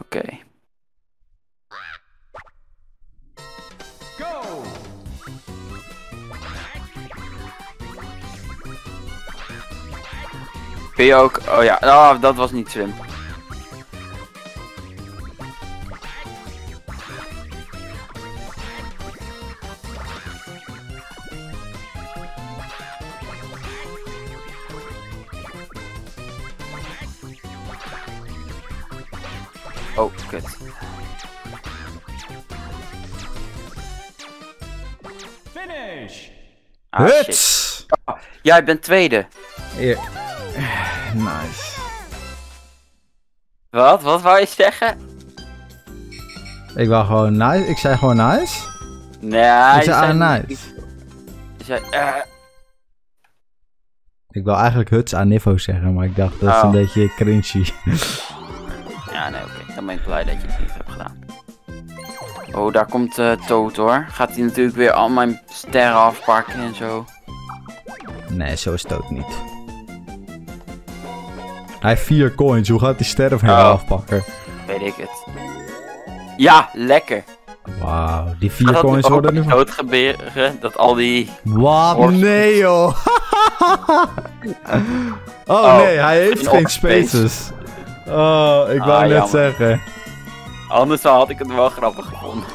Oké. Go! Ben je ook... Oh ja, ah, oh, dat was niet slim. Oh, kut. Finish! Ah, shit. Jij bent tweede. Hier. Nice. Wat? Wat wou je zeggen? Ik wou gewoon nice. Ik zei gewoon nice. Nee, ik zei ah, zei- nice. je zei, eh, Ik wil eigenlijk huts aan niveau zeggen, maar ik dacht dat is Oh. een beetje cringy. Ja, nee. Dan ben ik blij dat je het niet hebt gedaan. Oh, daar komt eh Toad hoor. Gaat hij natuurlijk weer al mijn sterren afpakken en zo. nee, zo is ook niet. Hij heeft vier coins. Hoe gaat die sterren van Oh. jou afpakken? Weet ik het. Ja, lekker. Wauw, die Gaat vier dat coins worden nu... Toad gebeuren? Dat al die... Wat? Nee joh! oh, Oh, nee, hij heeft geen geen spaces. Oh, ik wou Ah, net jammer. zeggen. Anders had ik het wel grappig gevonden.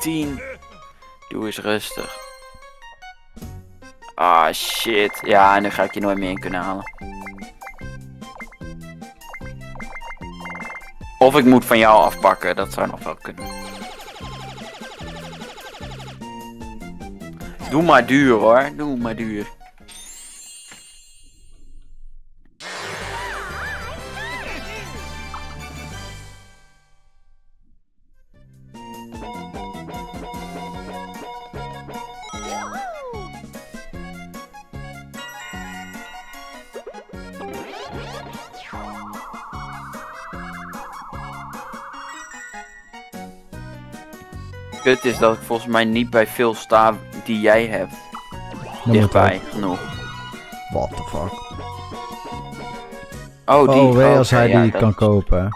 10. Doe eens rustig. Ah, shit. Ja, nu ga ik je nooit meer in kunnen halen. Of ik moet van jou afpakken, dat zou nog wel kunnen. Doe maar duur hoor, doe maar duur. Kut is dat ik volgens mij niet bij veel sta die jij hebt. Dichtbij ook. genoeg. What the fuck. Oh, die. Oh, wee als hij ja, die dat- kan kopen.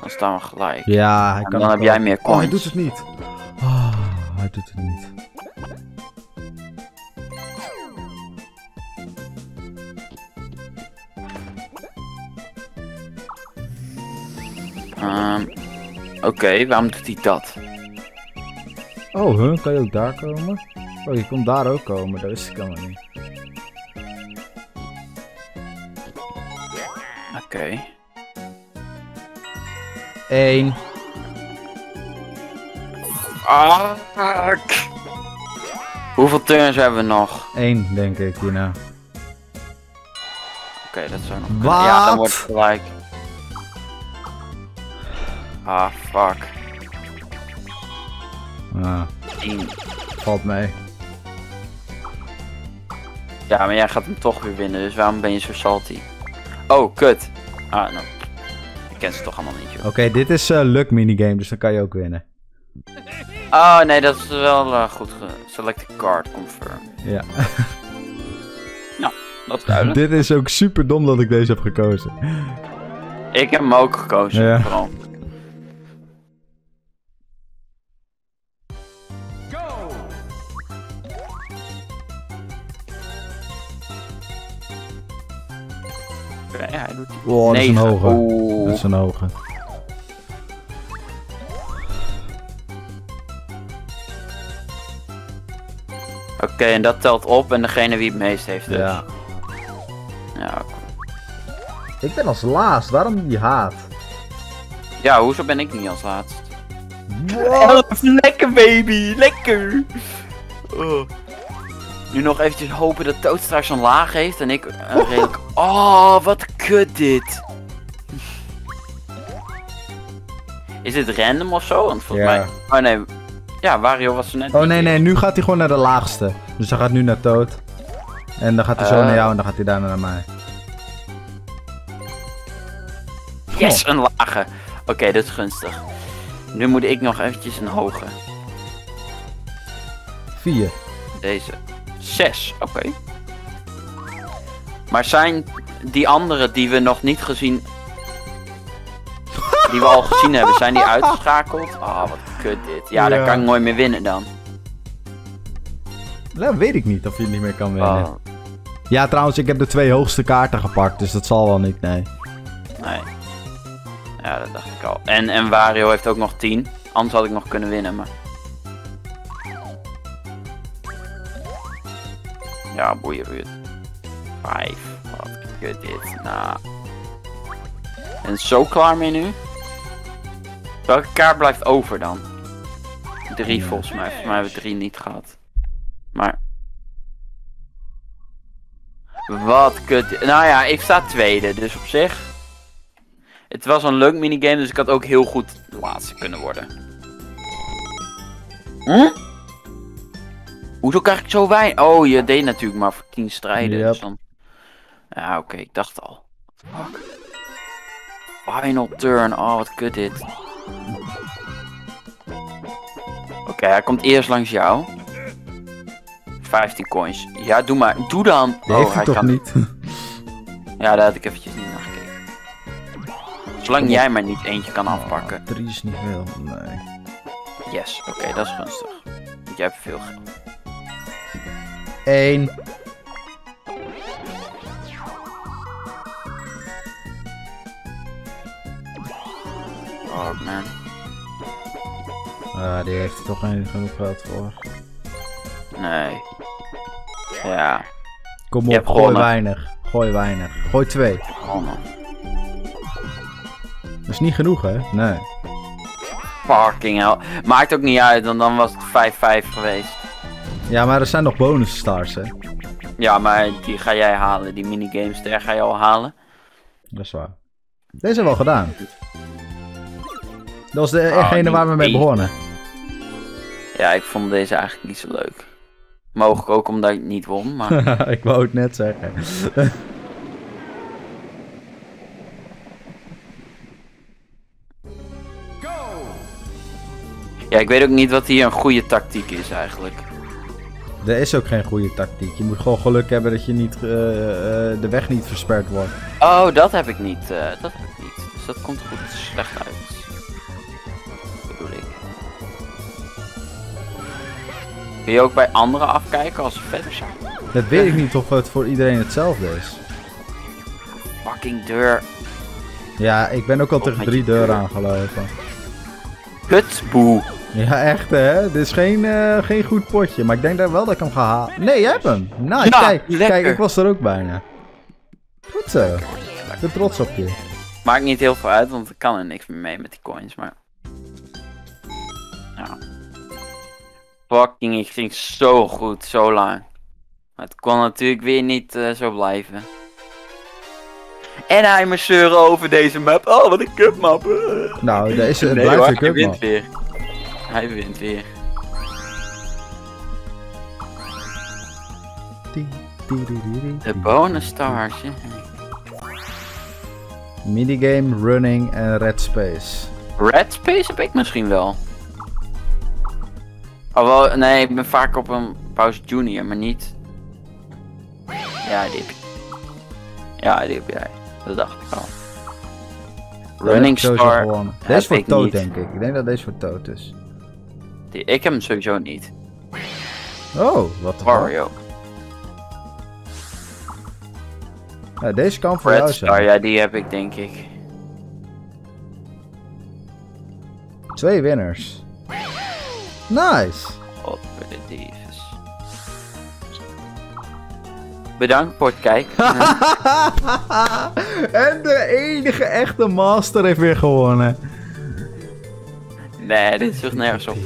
Dan staan we gelijk. Ja, hij En kan dan heb jij meer Oh, hij coins. doet het niet. Oh, hij doet het niet. Ehm, Oké, waarom doet hij dat? Oh, huh? kan je ook daar komen? Oh, je kon daar ook komen. Dat wist ik helemaal niet. Oké. Eén. Ah. Hoeveel turns hebben we nog? Eén, denk ik, hierna. Oké, dat zou nog kunnen. Ja, dan Wat? wordt het gelijk. Valt mee. Ja, maar jij gaat hem toch weer winnen, dus waarom ben je zo salty? Oh, kut. Ah, nou. Ik ken ze toch allemaal niet, joh. Oké, dit is eh luck minigame, dus dan kan je ook winnen. Oh, nee, dat is wel eh, goed. ge- Select a card, confirm. Ja. Dat is duidelijk. dit is ook super dom dat ik deze heb gekozen. Ik heb hem ook gekozen, Ja. vooral. Dat is een Negen. hoge. Dat Oeh. is een hoge. Oké, en dat telt op en degene wie het meest heeft dus. Ja. Ja. Ik ben als laatst, waarom die haat? ja, hoezo ben ik niet als laatst? What? Lekker baby, lekker! Oh. Nu nog eventjes hopen dat Toad straks een laag heeft en ik een redelijk... Oh, wat kut dit! Is dit random of zo? Want volgens Ja. mij... Oh nee. Ja, Wario was er net Oh nee, nee, nu gaat hij gewoon naar de laagste. Dus hij gaat nu naar Toad. En dan gaat hij zo Eh. naar jou en dan gaat hij daarna naar mij. Yes, een lage. Oké, dat is gunstig. Nu moet ik nog eventjes een hoge. Vier. Deze. Zes, oké. Maar zijn die andere die we nog niet gezien... Die we al gezien hebben, zijn die uitgeschakeld? Ah, wat kut dit. Ja, dan Ja. kan ik nooit meer winnen dan. Nou, weet ik niet of je niet meer kan winnen. Oh. Ja, trouwens, ik heb de twee hoogste kaarten gepakt, dus dat zal wel niet, nee. Nee. Ja, dat dacht ik al. En, en Wario heeft ook nog 10. Anders had ik nog kunnen winnen, maar... Ja, boeien Ruud. 5. Wat kut dit. Nou. En zo klaar mee nu? Welke kaart blijft over dan? Drie volgens mij. Volgens mij hebben we drie niet gehad. Maar... Wat kut. Nou ja, ik sta tweede, dus op zich... Het was een leuk minigame, dus ik had ook heel goed de laatste kunnen worden. Hm? Hoezo krijg ik zo weinig? Oh, je deed natuurlijk maar voor 10 strijden. Yep. Dus dan... Ja, oké, ik dacht al. Fuck. Final turn. Oh, wat kut dit. Oké, hij komt eerst langs jou. 15 coins. Ja, doe maar. Doe dan. Heeft hij toch kan... niet? Ja, daar had ik eventjes niet naar gekeken. Zolang jij maar niet eentje kan afpakken. Drie is niet veel, nee. Yes, oké, dat is gunstig. Want jij hebt veel geld. Eén. Oh man. Ah, die heeft er toch geen genoeg geld voor. Nee. Ja, Kom op, gooi gewonnen. weinig. Gooi weinig. Gooi twee. gewonnen. Dat is niet genoeg, hè? Nee. Fucking hell. Maakt ook niet uit, want dan was het 5-5 geweest. Ja, maar er zijn nog bonus stars, hè? Ja, maar die ga jij halen. Die minigames daar ga je al halen. Dat is waar. Deze hebben we al gedaan. Dat was de, Ah, degene niet waar we mee begonnen. Ja, ik vond deze eigenlijk niet zo leuk. Mogelijk ook omdat ik niet won, maar... ik wou het net zeggen. Go! Ja, ik weet ook niet wat hier een goede tactiek is eigenlijk. er is ook geen goede tactiek. Je moet gewoon geluk hebben dat je niet, eh, eh, de weg niet versperd wordt. Oh, dat heb ik niet. eh, dat heb ik niet. Dus dat komt goed slecht uit. Kun je ook bij anderen afkijken als ze verder zijn? Dat weet ik niet of het voor iedereen hetzelfde is. Fucking deur. Ja, ik ben ook al tegen drie deuren deur. aangelopen. Kutboe. Ja, echt hè. Dit is geen, eh, geen goed potje. Maar ik denk daar wel dat ik hem ga halen. Nee, jij hebt hem. Nice. Ja, kijk, lekker. kijk, ik was er ook bijna. Goed zo. Ik ben trots op je. Maakt niet heel veel uit, want ik kan er niks meer mee met die coins, maar... Ja. Fucking, ik ging zo goed, zo lang. Maar het kon natuurlijk weer niet eh, zo blijven. En hij me zeuren over deze map. Oh, wat een kutmap. Eh. Nou, deze Nee blijft hoor, een hij kut, man. wint weer. Hij wint weer. De bonus stars. Minigame, running en red space. Red Space heb ik misschien wel. Oh, wel, nee, ik ben vaak op een Pauze Junior, maar niet. Ja, die heb. Ja, die heb jij. Dat dacht ik al. Running Star. Deze is voor Toad, denk ik. Ik denk dat deze voor Toad is. Die, ik heb hem sowieso niet. Oh, wat? Wario. Ja, deze kan voor jou Star, zijn. ja, die heb ik denk ik. Twee winners. Nice. God, voor de. Bedankt voor het kijken. en de enige echte master heeft weer gewonnen. nee, dit is toch nergens op.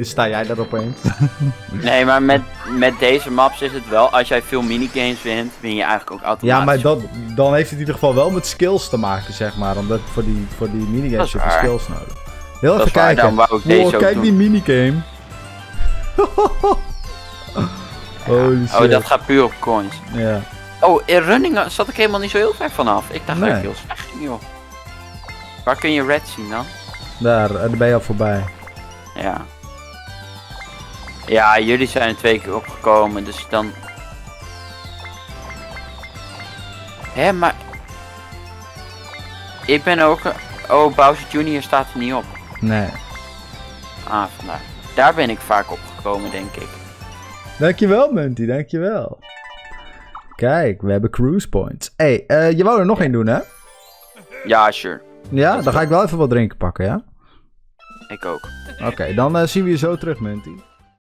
Sta jij daar opeens? Nee, maar met, met deze maps is het wel, als jij veel minigames wint, win je eigenlijk ook automatisch. Ja, maar dat, dan heeft het in ieder geval wel met skills te maken, zeg maar. Omdat voor die, voor die minigames heb je skills nodig. Heel Dat even waar, kijken. Wow, ook kijk doen. die minigame. Holy shit. Oh, dat gaat puur op coins. Ja. Oh, in running eh, zat ik helemaal niet zo heel ver vanaf. Ik dacht dat ik heel slecht ging, joh. Waar kun je red zien dan? Daar, eh, daar ben je al voorbij. Ja. Ja, jullie zijn er twee keer opgekomen, dus dan... Hé, maar... Ik ben ook... Oh, Bowser Junior staat er niet op. Nee. Ah, vandaar. Daar ben ik vaak opgekomen. komen, denk ik. Dankjewel, Munty, dankjewel. Kijk, we hebben cruise points. Hé, hey, eh, je wou er nog één doen, hè? Ja, sure. Ja, dan ga ik wel even wat drinken pakken, ja? Ik ook. Oké, dan eh, zien we je zo terug, Munty.